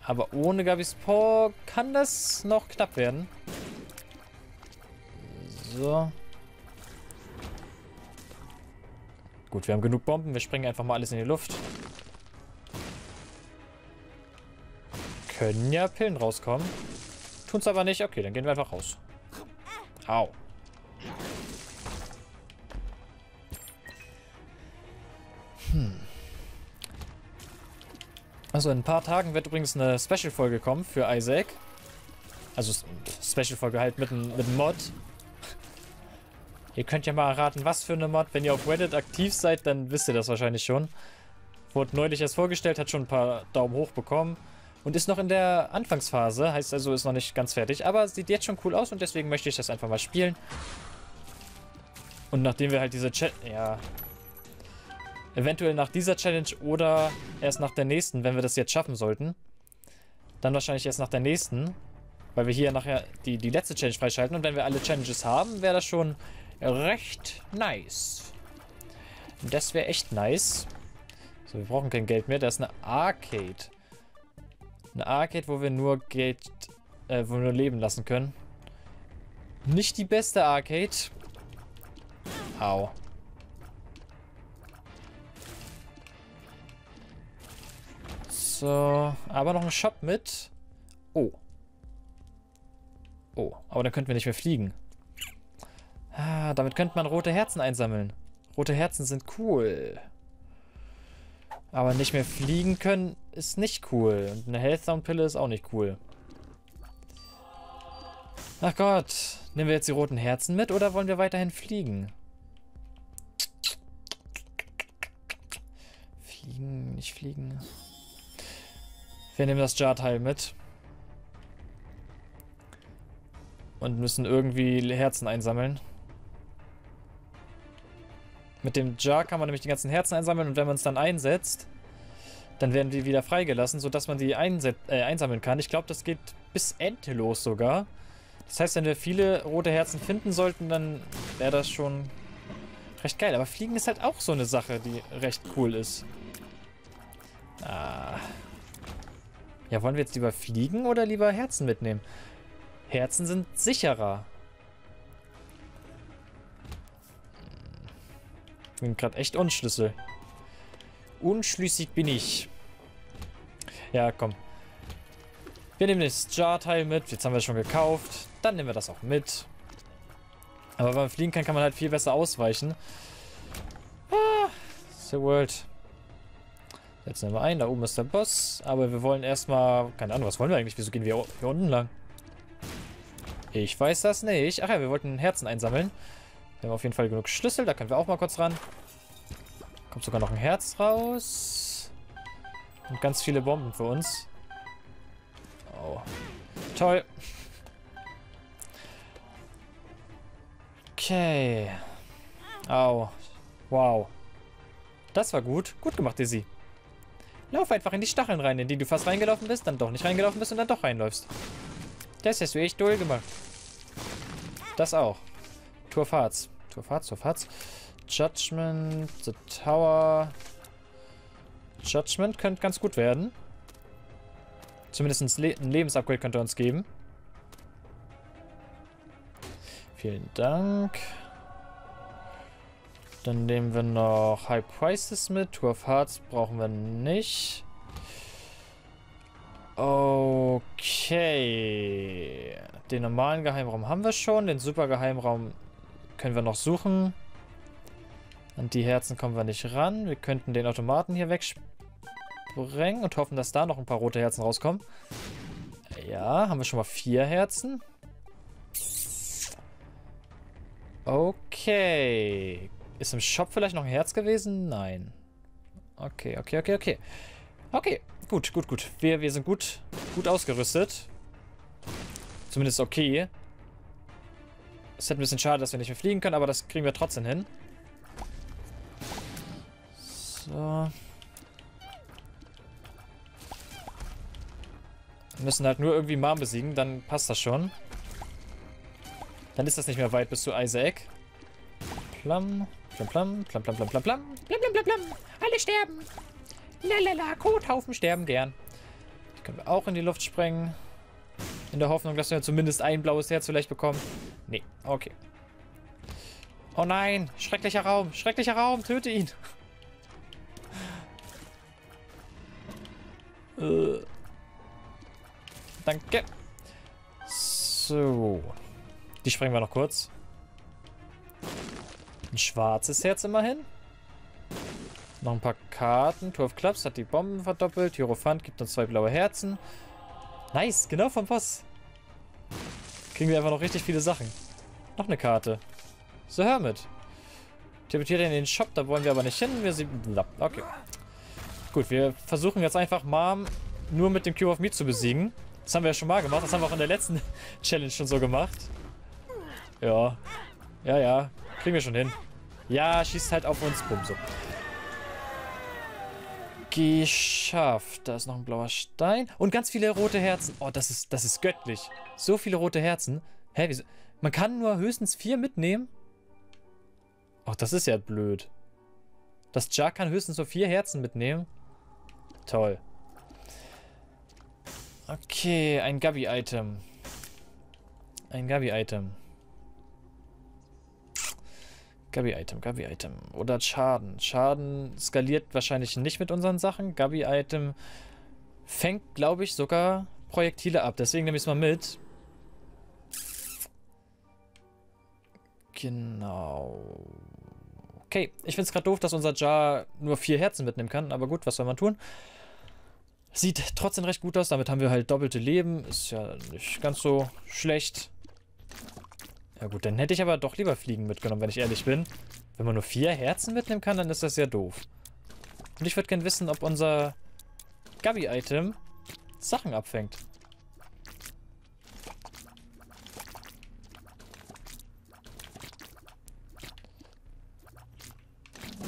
Aber ohne Gabis Paw kann das noch knapp werden. So. Gut, wir haben genug Bomben. Wir springen einfach mal alles in die Luft. können ja Pillen rauskommen. Tun's aber nicht. Okay, dann gehen wir einfach raus. Au. Hm. Also in ein paar Tagen wird übrigens eine Special-Folge kommen für Isaac. Also Special-Folge halt mit einem mit Mod. Ihr könnt ja mal erraten, was für eine Mod. Wenn ihr auf Reddit aktiv seid, dann wisst ihr das wahrscheinlich schon. Wurde neulich erst vorgestellt, hat schon ein paar Daumen hoch bekommen. Und ist noch in der Anfangsphase, heißt also ist noch nicht ganz fertig. Aber sieht jetzt schon cool aus und deswegen möchte ich das einfach mal spielen. Und nachdem wir halt diese Chat... Ja... Eventuell nach dieser Challenge oder erst nach der nächsten, wenn wir das jetzt schaffen sollten. Dann wahrscheinlich erst nach der nächsten. Weil wir hier nachher die, die letzte Challenge freischalten. Und wenn wir alle Challenges haben, wäre das schon recht nice. Das wäre echt nice. So, wir brauchen kein Geld mehr. Da ist eine Arcade. Eine Arcade, wo wir nur Geld, äh, wo wir nur leben lassen können. Nicht die beste Arcade. Au. So, aber noch ein Shop mit. Oh. Oh, aber dann könnten wir nicht mehr fliegen. Ah, damit könnte man rote Herzen einsammeln. Rote Herzen sind cool. Aber nicht mehr fliegen können ist nicht cool. Und eine Health Down Pille ist auch nicht cool. Ach Gott, Nehmen wir jetzt die roten Herzen mit oder wollen wir weiterhin fliegen? Fliegen, nicht fliegen. Wir nehmen das Jar-Teil mit. Und müssen irgendwie Herzen einsammeln. Mit dem Jar kann man nämlich die ganzen Herzen einsammeln und wenn man es dann einsetzt, dann werden die wieder freigelassen, sodass man die äh, einsammeln kann. Ich glaube, das geht bis endlos sogar. Das heißt, wenn wir viele rote Herzen finden sollten, dann wäre das schon recht geil. Aber Fliegen ist halt auch so eine Sache, die recht cool ist. Ah. Ja, wollen wir jetzt lieber fliegen oder lieber Herzen mitnehmen? Herzen sind sicherer. Bin gerade echt unschlüssel. Unschlüssig bin ich. Ja, komm. Wir nehmen das Jar-Teil mit. Jetzt haben wir es schon gekauft. Dann nehmen wir das auch mit. Aber wenn man fliegen kann, kann man halt viel besser ausweichen. Ah, the world. Jetzt nehmen wir ein. Da oben ist der Boss. Aber wir wollen erstmal... Keine Ahnung, was wollen wir eigentlich? Wieso gehen wir hier unten lang? Ich weiß das nicht. Ach ja, wir wollten Herzen einsammeln. Wir haben auf jeden Fall genug Schlüssel. Da können wir auch mal kurz ran. Kommt sogar noch ein Herz raus. Und ganz viele Bomben für uns. Oh. Toll. Okay. Au. Wow. Das war gut. Gut gemacht, Dizzy. Lauf einfach in die Stacheln rein, in die du fast reingelaufen bist, dann doch nicht reingelaufen bist und dann doch reinläufst. Das hast du echt doll gemacht. Das auch. Tour Farts. Tour Tour Farts. Judgment, The Tower. Judgment könnte ganz gut werden. Zumindest ein Lebensupgrade könnte er uns geben. Vielen Dank. Dann nehmen wir noch High Prices mit. Tour of Hearts brauchen wir nicht. Okay. Den normalen Geheimraum haben wir schon. Den super Geheimraum können wir noch suchen. An die Herzen kommen wir nicht ran. Wir könnten den Automaten hier wegsprengen und hoffen, dass da noch ein paar rote Herzen rauskommen. Ja, haben wir schon mal vier Herzen. Okay. Ist im Shop vielleicht noch ein Herz gewesen? Nein. Okay, okay, okay, okay. Okay, gut, gut, gut. Wir, wir sind gut, gut ausgerüstet. Zumindest okay. Es ist halt ein bisschen schade, dass wir nicht mehr fliegen können, aber das kriegen wir trotzdem hin. So. Wir müssen halt nur irgendwie Mom besiegen, dann passt das schon. Dann ist das nicht mehr weit bis zu Isaac. Plum, plum, plum, plum, plum, plum, plum, plum, plum, plum, plum, plum. Alle sterben. Lalala, Kothaufen sterben gern. Die können wir auch in die Luft sprengen. In der Hoffnung, dass wir zumindest ein blaues Herz vielleicht bekommen. Nee, okay. Oh nein, schrecklicher Raum, schrecklicher Raum, töte ihn. äh. Danke. So. Die sprengen wir noch kurz. Ein schwarzes Herz immerhin. Noch ein paar Karten. Tour of Clubs hat die Bomben verdoppelt. Hierophant gibt uns zwei blaue Herzen. Nice, genau vom Boss. Kriegen wir einfach noch richtig viele Sachen. Noch eine Karte. The Hermit. Teleportiert in den Shop, da wollen wir aber nicht hin. Wir sie. Okay. Gut, wir versuchen jetzt einfach Mom nur mit dem Cube of Meat zu besiegen. Das haben wir ja schon mal gemacht. Das haben wir auch in der letzten Challenge schon so gemacht. Ja. Ja, ja. Kriegen wir schon hin. Ja, schießt halt auf uns. Bumm, so. Geschafft. Da ist noch ein blauer Stein. Und ganz viele rote Herzen. Oh, das ist, das ist göttlich. So viele rote Herzen. Hä, wieso? Man kann nur höchstens vier mitnehmen? Ach, das ist ja blöd. Das Jar kann höchstens so vier Herzen mitnehmen. Toll. Okay, ein Gabi-Item. Ein Gabi-Item. Gabi-Item, Gabi-Item. Oder Schaden. Schaden skaliert wahrscheinlich nicht mit unseren Sachen. Gabi-Item fängt, glaube ich, sogar Projektile ab. Deswegen nehme ich es mal mit. Genau. Okay, ich finde es gerade doof, dass unser Jar nur vier Herzen mitnehmen kann. Aber gut, was soll man tun? Sieht trotzdem recht gut aus. Damit haben wir halt doppelte Leben. Ist ja nicht ganz so schlecht. Ja gut, dann hätte ich aber doch lieber Fliegen mitgenommen, wenn ich ehrlich bin. Wenn man nur vier Herzen mitnehmen kann, dann ist das ja doof. Und ich würde gerne wissen, ob unser Gabi-Item Sachen abfängt.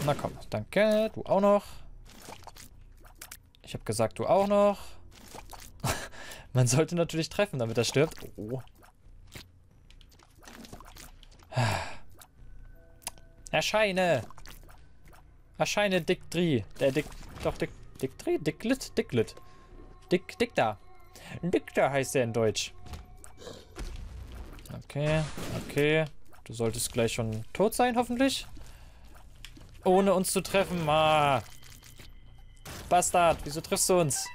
Na komm, danke. Du auch noch. Ich habe gesagt, du auch noch. Man sollte natürlich treffen, damit er stirbt. Oh. Erscheine! Erscheine Dick Dri. Der Dick. Doch, Dick. Dick Dri? Dicklit? Dicklit. Dick, Dick da. Dick da heißt er in Deutsch. Okay, okay. Du solltest gleich schon tot sein, hoffentlich. Ohne uns zu treffen. Ah. Bastard, wieso triffst du uns?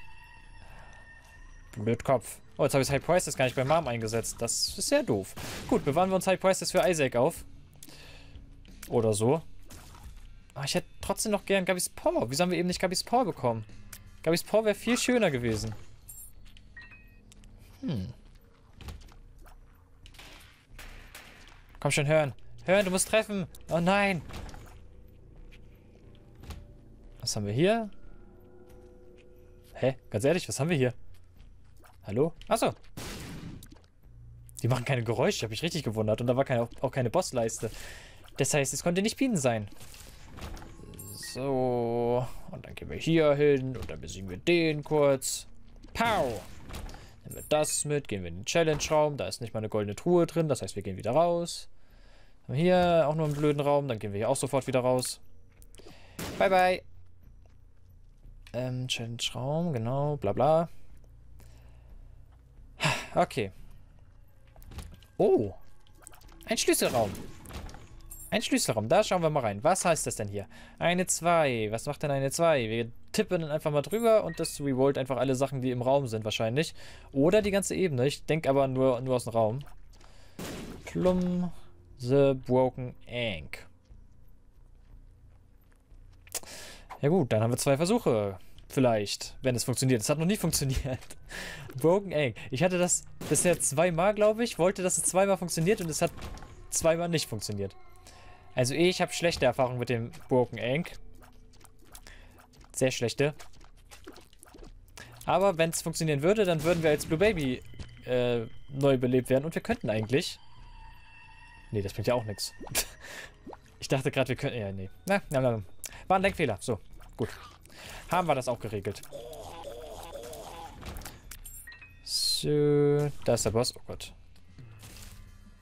Blödkopf. Oh, jetzt habe ich High Prices gar nicht bei Mom eingesetzt. Das ist sehr doof. Gut, bewahren wir uns High Prices für Isaac auf. Oder so. Aber ich hätte trotzdem noch gern Gabis Paw. Wieso haben wir eben nicht Gabis Paw bekommen? Gabis Paw wäre viel schöner gewesen. Hm. Komm schon, hören. Hören, du musst treffen. Oh nein. Was haben wir hier? Hä? Ganz ehrlich, was haben wir hier? Hallo? Achso. Die machen keine Geräusche, ich habe mich richtig gewundert. Und da war keine, auch keine Bossleiste. Das heißt, es konnte nicht Bienen sein. So. Und dann gehen wir hier hin und dann besiegen wir den kurz. Pow! Nehmen wir das mit, gehen wir in den Challenge-Raum. Da ist nicht mal eine goldene Truhe drin, das heißt, wir gehen wieder raus. Haben hier auch nur einen blöden Raum, dann gehen wir hier auch sofort wieder raus. Bye, bye. Ähm, Challenge-Raum, genau, bla bla. Okay. Oh. Ein Schlüsselraum. Ein Schlüsselraum, da schauen wir mal rein. Was heißt das denn hier? Eine 2. Was macht denn eine 2? Wir tippen dann einfach mal drüber und das revollt einfach alle Sachen, die im Raum sind wahrscheinlich. Oder die ganze Ebene. Ich denke aber nur, nur aus dem Raum. Plum the Broken Ank. Ja gut, dann haben wir zwei Versuche. Vielleicht, wenn es funktioniert. Es hat noch nie funktioniert. Broken Egg. Ich hatte das bisher zweimal, glaube ich. Wollte, dass es zweimal funktioniert und es hat zweimal nicht funktioniert. Also ich habe schlechte Erfahrungen mit dem Broken Egg. Sehr schlechte. Aber wenn es funktionieren würde, dann würden wir als Blue Baby äh, neu belebt werden. Und wir könnten eigentlich... Nee, das bringt ja auch nichts. ich dachte gerade, wir könnten... Ja, nee. Na, na, na. War ein Denkfehler. So, gut. Haben wir das auch geregelt. So, da ist der Boss. Oh Gott.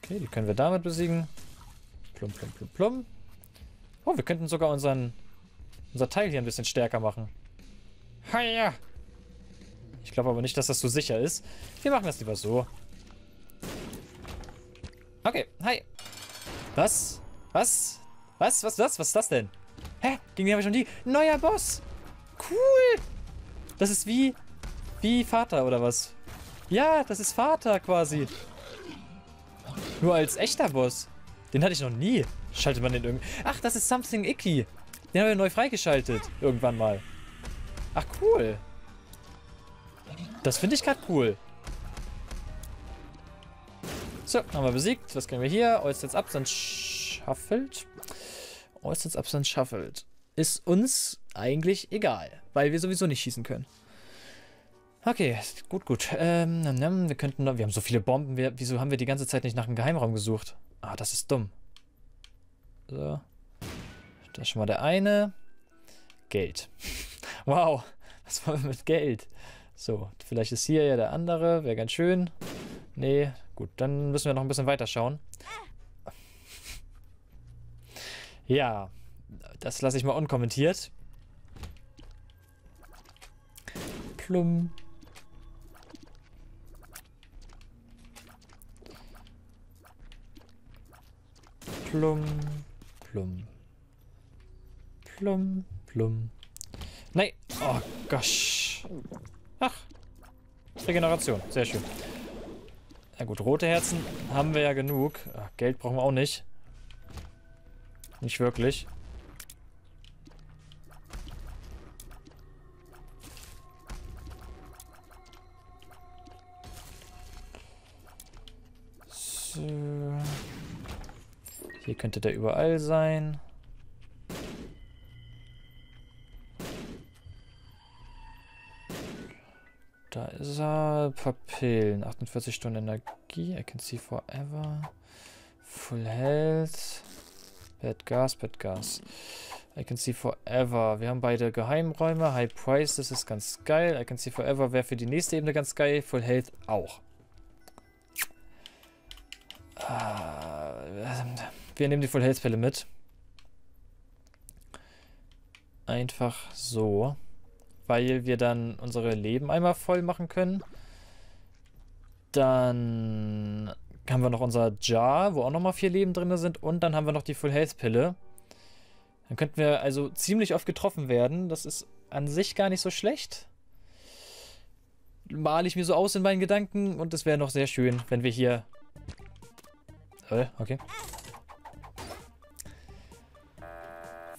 Okay, die können wir damit besiegen. Plum, plum, plum, plum. Oh, wir könnten sogar unseren, unser Teil hier ein bisschen stärker machen. Hiya! Ich glaube aber nicht, dass das so sicher ist. Wir machen das lieber so. Okay, hi. Was? Was? Was? Was? Was? Was ist das denn? Hä? Gegen den haben wir schon die. Neuer Boss! Cool. Das ist wie... Wie Vater oder was? Ja, das ist Vater quasi. Nur als echter Boss. Den hatte ich noch nie. Schaltet man den irgendwie... Ach, das ist Something Icky. Den haben wir neu freigeschaltet. Irgendwann mal. Ach, cool. Das finde ich gerade cool. So, haben wir besiegt. Was kriegen wir hier? Oysters Abstand schaffelt. Oysters Abstand schaffelt. Ist uns eigentlich egal, weil wir sowieso nicht schießen können. Okay, gut, gut. Ähm, wir könnten noch, wir haben so viele Bomben. Wir, wieso haben wir die ganze Zeit nicht nach einem Geheimraum gesucht? Ah, das ist dumm. So. Das ist schon mal der eine. Geld. wow, was wollen wir mit Geld? So, vielleicht ist hier ja der andere. Wäre ganz schön. Nee, gut, dann müssen wir noch ein bisschen weiter schauen. Ja, das lasse ich mal unkommentiert. Plum. Plum, plum. Plum, plum. Nein. Oh, gosh. Ach. Regeneration. Sehr schön. Na gut, rote Herzen haben wir ja genug. Ach, Geld brauchen wir auch nicht. Nicht wirklich. So. Hier könnte der überall sein. Da ist er. Papillen. 48 Stunden Energie. I can see forever. Full Health. Bad Gas, Bad Gas. I can see forever. Wir haben beide Geheimräume. High Price, das ist ganz geil. I can see forever wäre für die nächste Ebene ganz geil. Full Health auch. Wir nehmen die Full Health Pille mit. Einfach so weil wir dann unsere Leben einmal voll machen können. Dann haben wir noch unser Jar, wo auch nochmal vier Leben drin sind. Und dann haben wir noch die Full Health Pille. Dann könnten wir also ziemlich oft getroffen werden. Das ist an sich gar nicht so schlecht. Male ich mir so aus in meinen Gedanken. Und es wäre noch sehr schön, wenn wir hier... Äh, okay.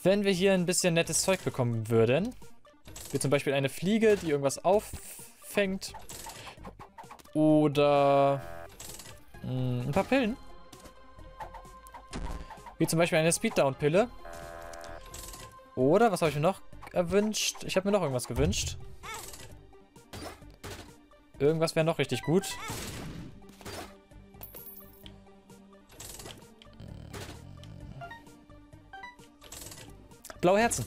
Wenn wir hier ein bisschen nettes Zeug bekommen würden. Wie zum Beispiel eine Fliege, die irgendwas auffängt. Oder mh, hm, ein paar Pillen. Wie zum Beispiel eine Speeddown-Pille. Oder, was habe ich mir noch erwünscht? Ich habe mir noch irgendwas gewünscht. Irgendwas wäre noch richtig gut. Blaue Herzen.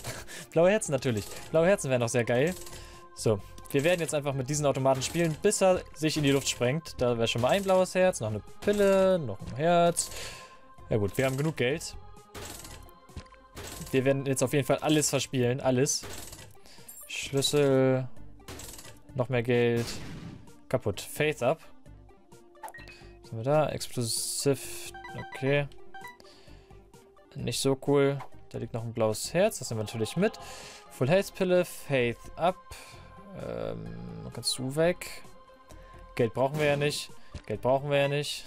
Blaue Herzen natürlich. Blaue Herzen wären noch sehr geil. So, wir werden jetzt einfach mit diesen Automaten spielen, bis er sich in die Luft sprengt. Da wäre schon mal ein blaues Herz, noch eine Pille, noch ein Herz. Ja gut, wir haben genug Geld. Wir werden jetzt auf jeden Fall alles verspielen, alles. Schlüssel, noch mehr Geld, kaputt. Faith up. Was haben wir da? Explosive, okay. Nicht so cool. Da liegt noch ein blaues Herz, das nehmen wir natürlich mit. Full Health Pille, Faith up. Ähm, kannst du weg. Geld brauchen wir ja nicht. Geld brauchen wir ja nicht.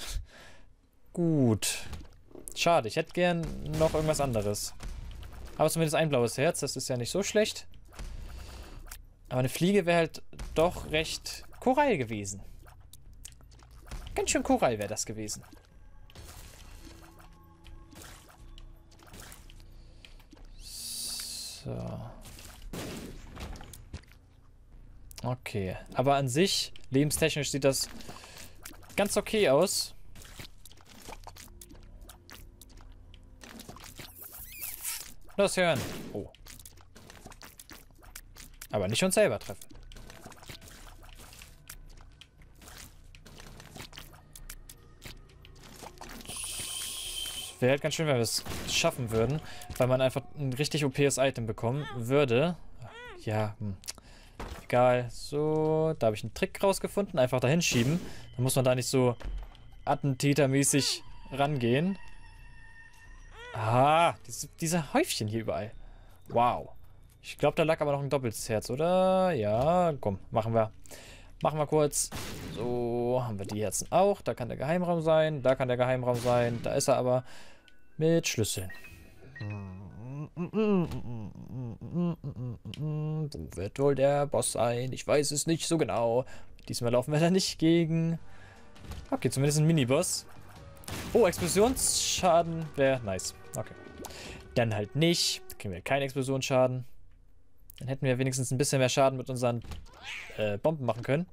Gut. Schade, ich hätte gern noch irgendwas anderes. Aber zumindest ein blaues Herz, das ist ja nicht so schlecht. Aber eine Fliege wäre halt doch recht Korall gewesen. Ganz schön Korall wäre das gewesen. Okay. Aber an sich, lebenstechnisch sieht das ganz okay aus. Los hören. Oh. Aber nicht uns selber treffen. Wäre halt ganz schön, wenn wir es schaffen würden, weil man einfach ein richtig OPs Item bekommen würde. Ja, hm. Egal. So, da habe ich einen Trick rausgefunden. Einfach dahin schieben. Dann muss man da nicht so Attentätermäßig rangehen. Ah, diese, diese Häufchen hier überall. Wow. Ich glaube, da lag aber noch ein doppeltes Herz, oder? Ja, komm, machen wir. Machen wir kurz. So, haben wir die Herzen auch. Da kann der Geheimraum sein. Da kann der Geheimraum sein. Da ist er aber. Mit Schlüsseln. Wo wird wohl der Boss sein? Ich weiß es nicht so genau. Diesmal laufen wir da nicht gegen. Okay, zumindest ein Miniboss. Oh, Explosionsschaden wäre nice. Okay. Dann halt nicht. Kriegen wir keinen Explosionsschaden. Dann hätten wir wenigstens ein bisschen mehr Schaden mit unseren äh, Bomben machen können.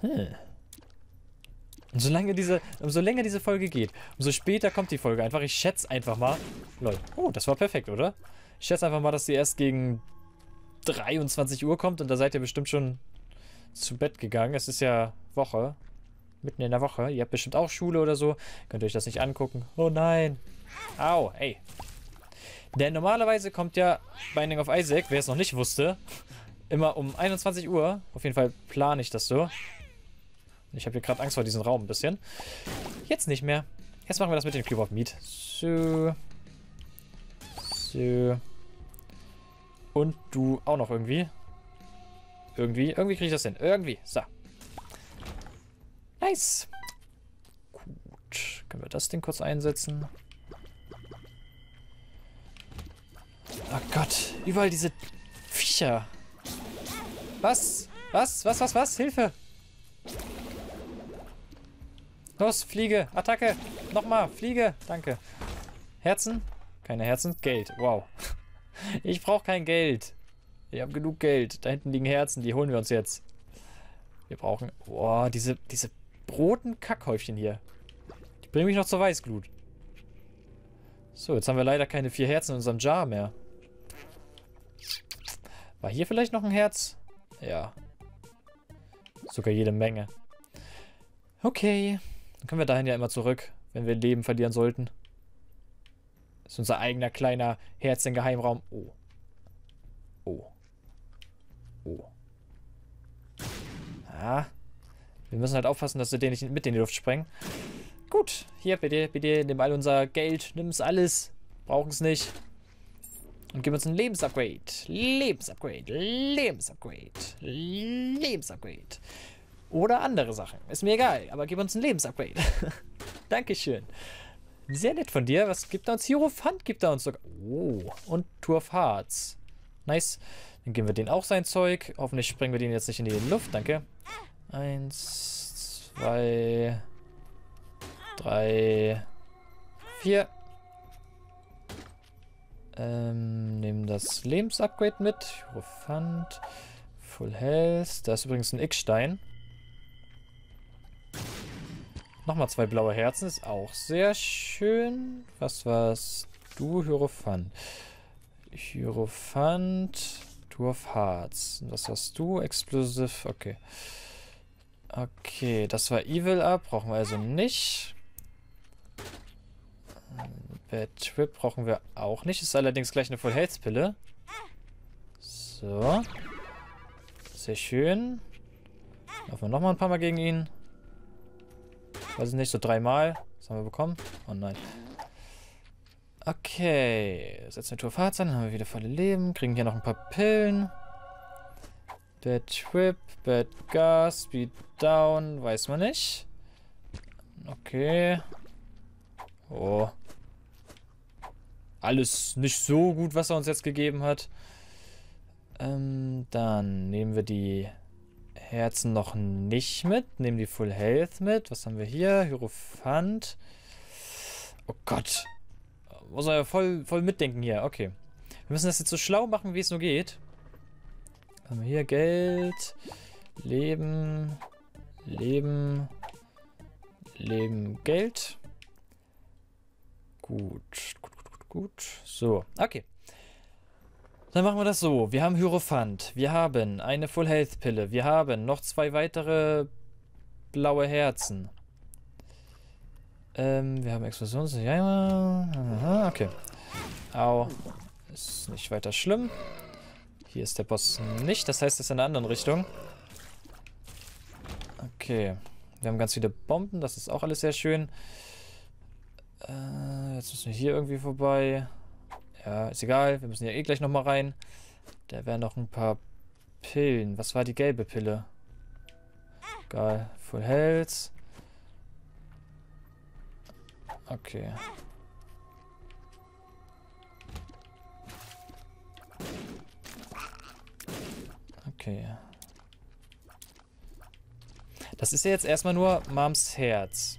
Hm. Und solange diese, umso länger diese Folge geht, umso später kommt die Folge einfach. Ich schätze einfach mal. Lol. Oh, das war perfekt, oder? Ich schätze einfach mal, dass sie erst gegen 23 Uhr kommt und da seid ihr bestimmt schon zu Bett gegangen. Es ist ja Woche. Mitten in der Woche. Ihr habt bestimmt auch Schule oder so. Könnt ihr euch das nicht angucken. Oh nein. Au, ey. Denn normalerweise kommt ja Binding of Isaac, wer es noch nicht wusste, immer um 21 Uhr. Auf jeden Fall plane ich das so. Ich habe hier gerade Angst vor diesem Raum ein bisschen. Jetzt nicht mehr. Jetzt machen wir das mit dem Cube of Meat. So. So. Und du auch noch irgendwie. Irgendwie. Irgendwie kriege ich das hin. Irgendwie. So. Nice. Gut. Können wir das Ding kurz einsetzen? Oh Gott. Überall diese Viecher. Was? Was? Was? Was? Was? Hilfe! Los, Fliege. Attacke. Nochmal, Fliege. Danke. Herzen? Keine Herzen. Geld. Wow. Ich brauche kein Geld. Wir haben genug Geld. Da hinten liegen Herzen. Die holen wir uns jetzt. Wir brauchen... Boah, diese, diese roten Kackhäufchen hier. Die bringen mich noch zur Weißglut. So, jetzt haben wir leider keine vier Herzen in unserem Jar mehr. War hier vielleicht noch ein Herz? Ja. Sogar jede Menge. Okay. Dann können wir dahin ja immer zurück, wenn wir Leben verlieren sollten. Das ist unser eigener kleiner Herz in Geheimraum. Oh. Oh. Oh. Ah. Wir müssen halt aufpassen, dass wir den nicht mit in die Luft sprengen. Gut. Hier, bitte, bitte, nimm all unser Geld. Nimm es alles. Brauchen es nicht. Und gib uns ein Lebensupgrade. Lebensupgrade. Lebensupgrade. Lebensupgrade. Oder andere Sachen. Ist mir egal, aber gib uns ein Lebensupgrade. Dankeschön. Sehr nett von dir. Was gibt er uns? Hierophant gibt er uns sogar. Oh, und Tour of Hearts. Nice. Dann geben wir den auch sein Zeug. Hoffentlich springen wir den jetzt nicht in die Luft. Danke. Eins, zwei, drei, vier. Ähm, nehmen das Lebensupgrade mit. Hierophant. Full Health. Da ist übrigens ein X-Stein. Nochmal zwei blaue Herzen. Ist auch sehr schön. Was war's? Du, Hierophant. Hierophant. Dwarf Hearts. Was hast du? Explosive. Okay. Okay, das war Evil Up. Brauchen wir also nicht. Bad Trip brauchen wir auch nicht. Ist allerdings gleich eine Full Health Pille. So. Sehr schön. Laufen wir nochmal ein paar Mal gegen ihn. Weiß ich nicht, so dreimal. Was haben wir bekommen? Oh nein. Okay. Setzen wir Tourfahrt an, haben wir wieder volle Leben. Kriegen hier noch ein paar Pillen. Bad Trip, Bad Gas, Speed Down, weiß man nicht. Okay. Oh. Alles nicht so gut, was er uns jetzt gegeben hat. Ähm, dann nehmen wir die Herzen noch nicht mit. Nehmen die Full Health mit. Was haben wir hier? Hierophant. Oh Gott. Muss er ja voll, voll mitdenken hier. Okay. Wir müssen das jetzt so schlau machen, wie es nur geht. Haben wir hier Geld. Leben. Leben. Leben, Geld. Gut. Gut, gut, gut, gut. So, okay. Dann machen wir das so. Wir haben Hierophant. Wir haben eine Full Health Pille. Wir haben noch zwei weitere blaue Herzen. Ähm, wir haben Explosions... Ja, aha, okay. Au. Ist nicht weiter schlimm. Hier ist der Boss nicht. Das heißt, es ist in einer anderen Richtung. Okay. Wir haben ganz viele Bomben. Das ist auch alles sehr schön. Äh, jetzt müssen wir hier irgendwie vorbei. Ja, ist egal. Wir müssen ja eh gleich nochmal rein. Da wären noch ein paar Pillen. Was war die gelbe Pille? Egal. Full Health. Okay. Okay. Das ist ja jetzt erstmal nur Mams Herz.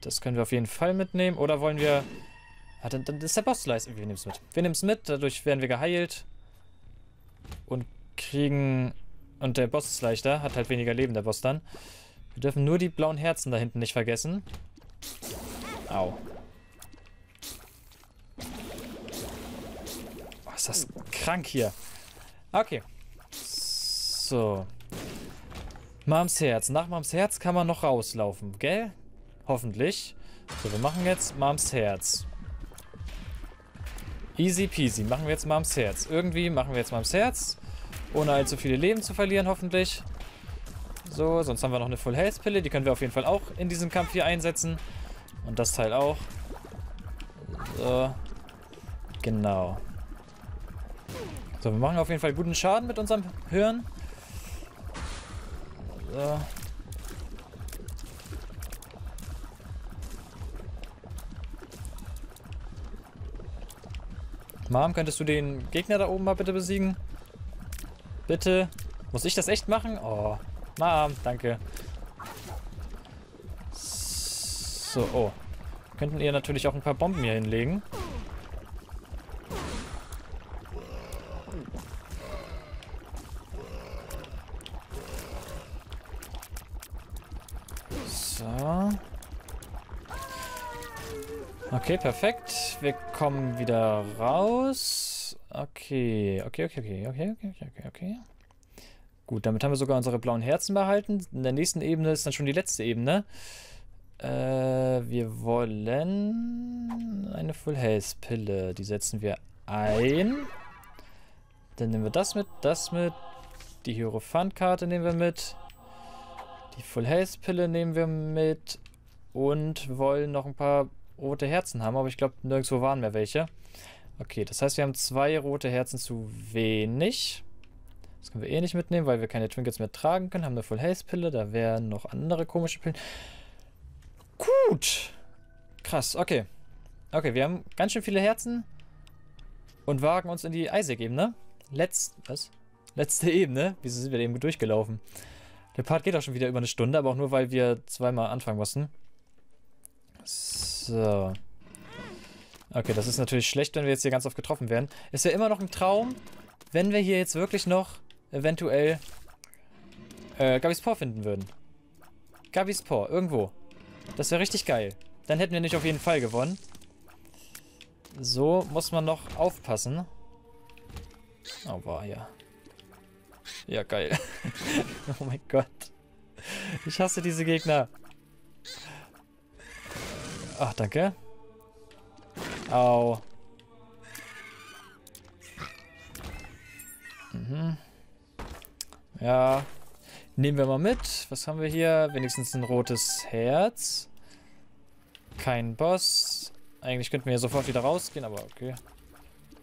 Das können wir auf jeden Fall mitnehmen. Oder wollen wir Ah, dann, dann ist der Boss leise. Wir nehmen es mit. Wir nehmen es mit, dadurch werden wir geheilt. Und kriegen... Und der Boss ist leichter, hat halt weniger Leben, der Boss dann. Wir dürfen nur die blauen Herzen da hinten nicht vergessen. Au. Oh, ist das krank hier. Okay. So. Mams Herz. Nach Mams Herz kann man noch rauslaufen, gell? Hoffentlich. So, wir machen jetzt Mams Herz. Easy peasy. Machen wir jetzt mal ums Herz. Irgendwie machen wir jetzt mal ums Herz. Ohne allzu viele Leben zu verlieren, hoffentlich. So, sonst haben wir noch eine Full Health Pille. Die können wir auf jeden Fall auch in diesem Kampf hier einsetzen. Und das Teil auch. So. Genau. So, wir machen auf jeden Fall guten Schaden mit unserem Hirn. So. Mom, könntest du den Gegner da oben mal bitte besiegen? Bitte. Muss ich das echt machen? Oh. Mom, danke. So, oh. Könnten ihr natürlich auch ein paar Bomben hier hinlegen. So. Okay, perfekt. Wir kommen wieder raus. Okay, okay, okay, okay, okay, okay, okay, okay. Gut, damit haben wir sogar unsere blauen Herzen behalten. In der nächsten Ebene ist dann schon die letzte Ebene. Äh, wir wollen eine Full Health Pille. Die setzen wir ein. Dann nehmen wir das mit, das mit. Die Hierophant-Karte nehmen wir mit. Die Full Health Pille nehmen wir mit. Und wollen noch ein paar rote Herzen haben. Aber ich glaube, nirgendwo waren mehr welche. Okay, das heißt, wir haben zwei rote Herzen zu wenig. Das können wir eh nicht mitnehmen, weil wir keine Trinkets mehr tragen können. Haben eine Full Health Pille. Da wären noch andere komische Pillen. Gut. Krass, okay. Okay, wir haben ganz schön viele Herzen. Und wagen uns in die Isaac-Ebene. Letz... Was? Letzte Ebene? Wieso sind wir eben durchgelaufen? Der Part geht auch schon wieder über eine Stunde, aber auch nur, weil wir zweimal anfangen mussten. So. Okay, das ist natürlich schlecht, wenn wir jetzt hier ganz oft getroffen werden. Es wäre immer noch ein Traum, wenn wir hier jetzt wirklich noch eventuell äh, Gabis Por finden würden. Gabis Por, irgendwo. Das wäre richtig geil. Dann hätten wir nicht auf jeden Fall gewonnen. So muss man noch aufpassen. Oh, war ja. Ja, geil. oh mein Gott. Ich hasse diese Gegner. Ach, danke. Au. Mhm. Ja. Nehmen wir mal mit. Was haben wir hier? Wenigstens ein rotes Herz. Kein Boss. Eigentlich könnten wir ja sofort wieder rausgehen, aber okay.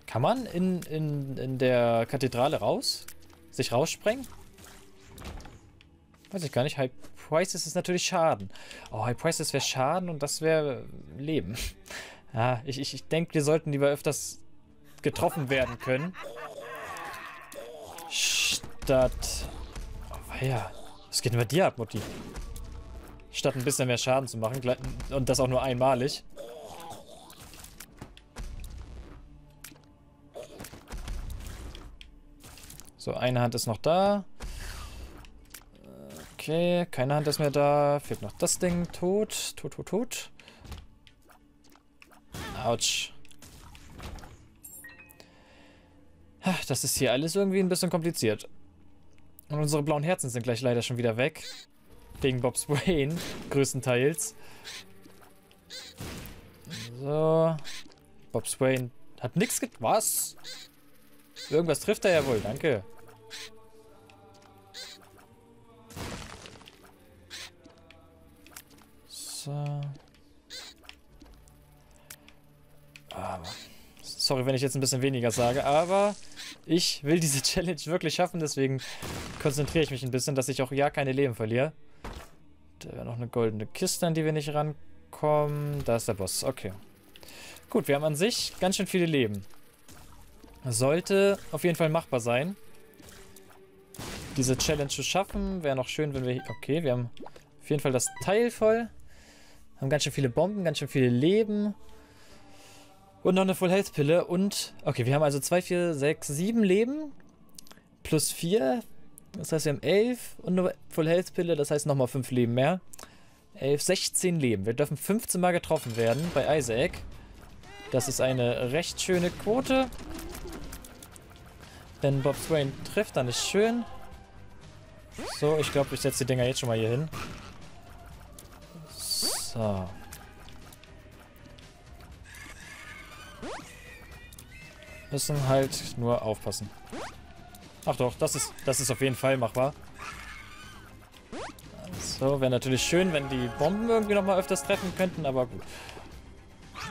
Kann man in, in, in der Kathedrale raus? Sich raussprengen? Weiß ich gar nicht. High Prices ist natürlich Schaden. Oh, High Prices wäre Schaden und das wäre Leben. Ja, ich, ich, ich denke, wir sollten lieber öfters getroffen werden können. Statt ja, was geht denn bei dir ab, Mutti? Statt ein bisschen mehr Schaden zu machen. Und das auch nur einmalig. So, eine Hand ist noch da. Okay, keine Hand ist mehr da. Fehlt noch das Ding. Tot, tot, tot, tot. Autsch. Das ist hier alles irgendwie ein bisschen kompliziert. Und unsere blauen Herzen sind gleich leider schon wieder weg. Wegen Bob's Wayne, größtenteils. So. Bob's Wayne hat nichts get... Was? Irgendwas trifft er ja wohl, danke. So. Ah, sorry, wenn ich jetzt ein bisschen weniger sage, aber ich will diese Challenge wirklich schaffen, deswegen konzentriere ich mich ein bisschen, dass ich auch ja keine Leben verliere. Da wäre noch eine goldene Kiste, an die wir nicht rankommen. Da ist der Boss, okay. Gut, wir haben an sich ganz schön viele Leben. Sollte auf jeden Fall machbar sein. Diese Challenge zu schaffen, wäre noch schön, wenn wir... Okay, wir haben auf jeden Fall das Teil voll. Haben ganz schön viele Bomben, ganz schön viele Leben. Und noch eine Full Health Pille. Und, okay, wir haben also 2, 4, 6, 7 Leben. Plus 4. Das heißt, wir haben 11 und eine Full Health Pille. Das heißt nochmal 5 Leben mehr. 11, 16 Leben. Wir dürfen 15 Mal getroffen werden bei Isaac. Das ist eine recht schöne Quote. Wenn Bob Swain trifft, dann ist schön. So, ich glaube, ich setze die Dinger jetzt schon mal hier hin. So. Müssen halt nur aufpassen. Ach doch, das ist, das ist auf jeden Fall machbar. So, wäre natürlich schön, wenn die Bomben irgendwie nochmal öfters treffen könnten, aber gut.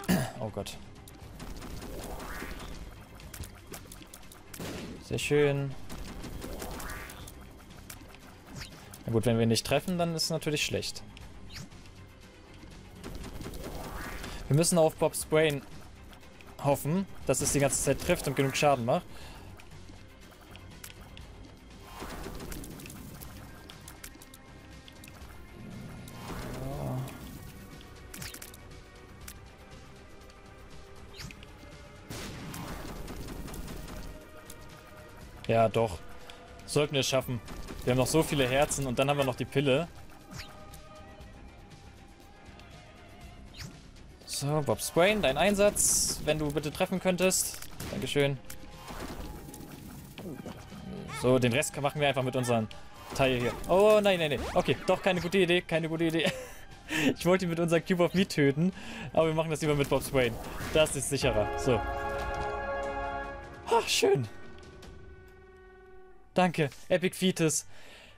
Oh Gott. Sehr schön. Na gut, wenn wir nicht treffen, dann ist es natürlich schlecht. Wir müssen auf Bob's Brain hoffen, dass es die ganze Zeit trifft und genug Schaden macht. Ja, doch. Sollten wir es schaffen. Wir haben noch so viele Herzen und dann haben wir noch die Pille. So, Bob Swain, dein Einsatz. Wenn du bitte treffen könntest. Dankeschön. So, den Rest machen wir einfach mit unseren Teil hier. Oh, nein, nein, nein. Okay, doch keine gute Idee, keine gute Idee. Ich wollte ihn mit unserem Cube of Meat töten, aber wir machen das lieber mit Bob Swain. Das ist sicherer. So. Ach, schön. Danke, Epic Fetus.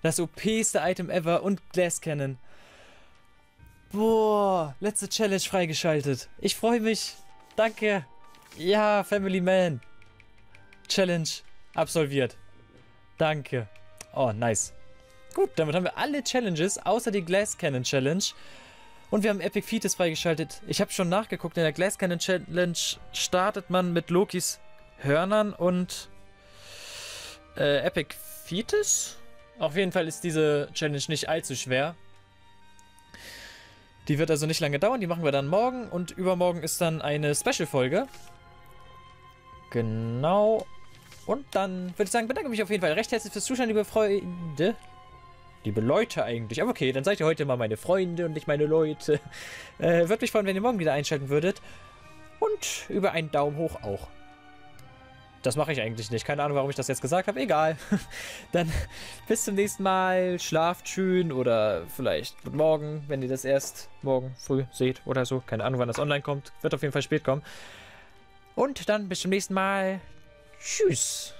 Das OP-ste Item ever und Glass Cannon. Boah, letzte Challenge freigeschaltet. Ich freue mich. Danke. Ja, Family Man. Challenge absolviert. Danke. Oh, nice. Gut, damit haben wir alle Challenges, außer die Glass Cannon Challenge. Und wir haben Epic Fetus freigeschaltet. Ich habe schon nachgeguckt, in der Glass Cannon Challenge startet man mit Lokis Hörnern und äh, Epic Fetus? Auf jeden Fall ist diese Challenge nicht allzu schwer. Die wird also nicht lange dauern, die machen wir dann morgen und übermorgen ist dann eine Special-Folge. Genau. Und dann würde ich sagen, bedanke mich auf jeden Fall recht herzlich fürs Zuschauen, liebe Freunde. Liebe Leute eigentlich. Aber okay, dann seid ihr heute mal meine Freunde und nicht meine Leute. Äh, Würde mich freuen, wenn ihr morgen wieder einschalten würdet. Und über einen Daumen hoch auch. Das mache ich eigentlich nicht. Keine Ahnung, warum ich das jetzt gesagt habe. Egal. Dann bis zum nächsten Mal. Schlaft schön oder vielleicht morgen, wenn ihr das erst morgen früh seht oder so. Keine Ahnung, wann das online kommt. Wird auf jeden Fall spät kommen. Und dann bis zum nächsten Mal. Tschüss.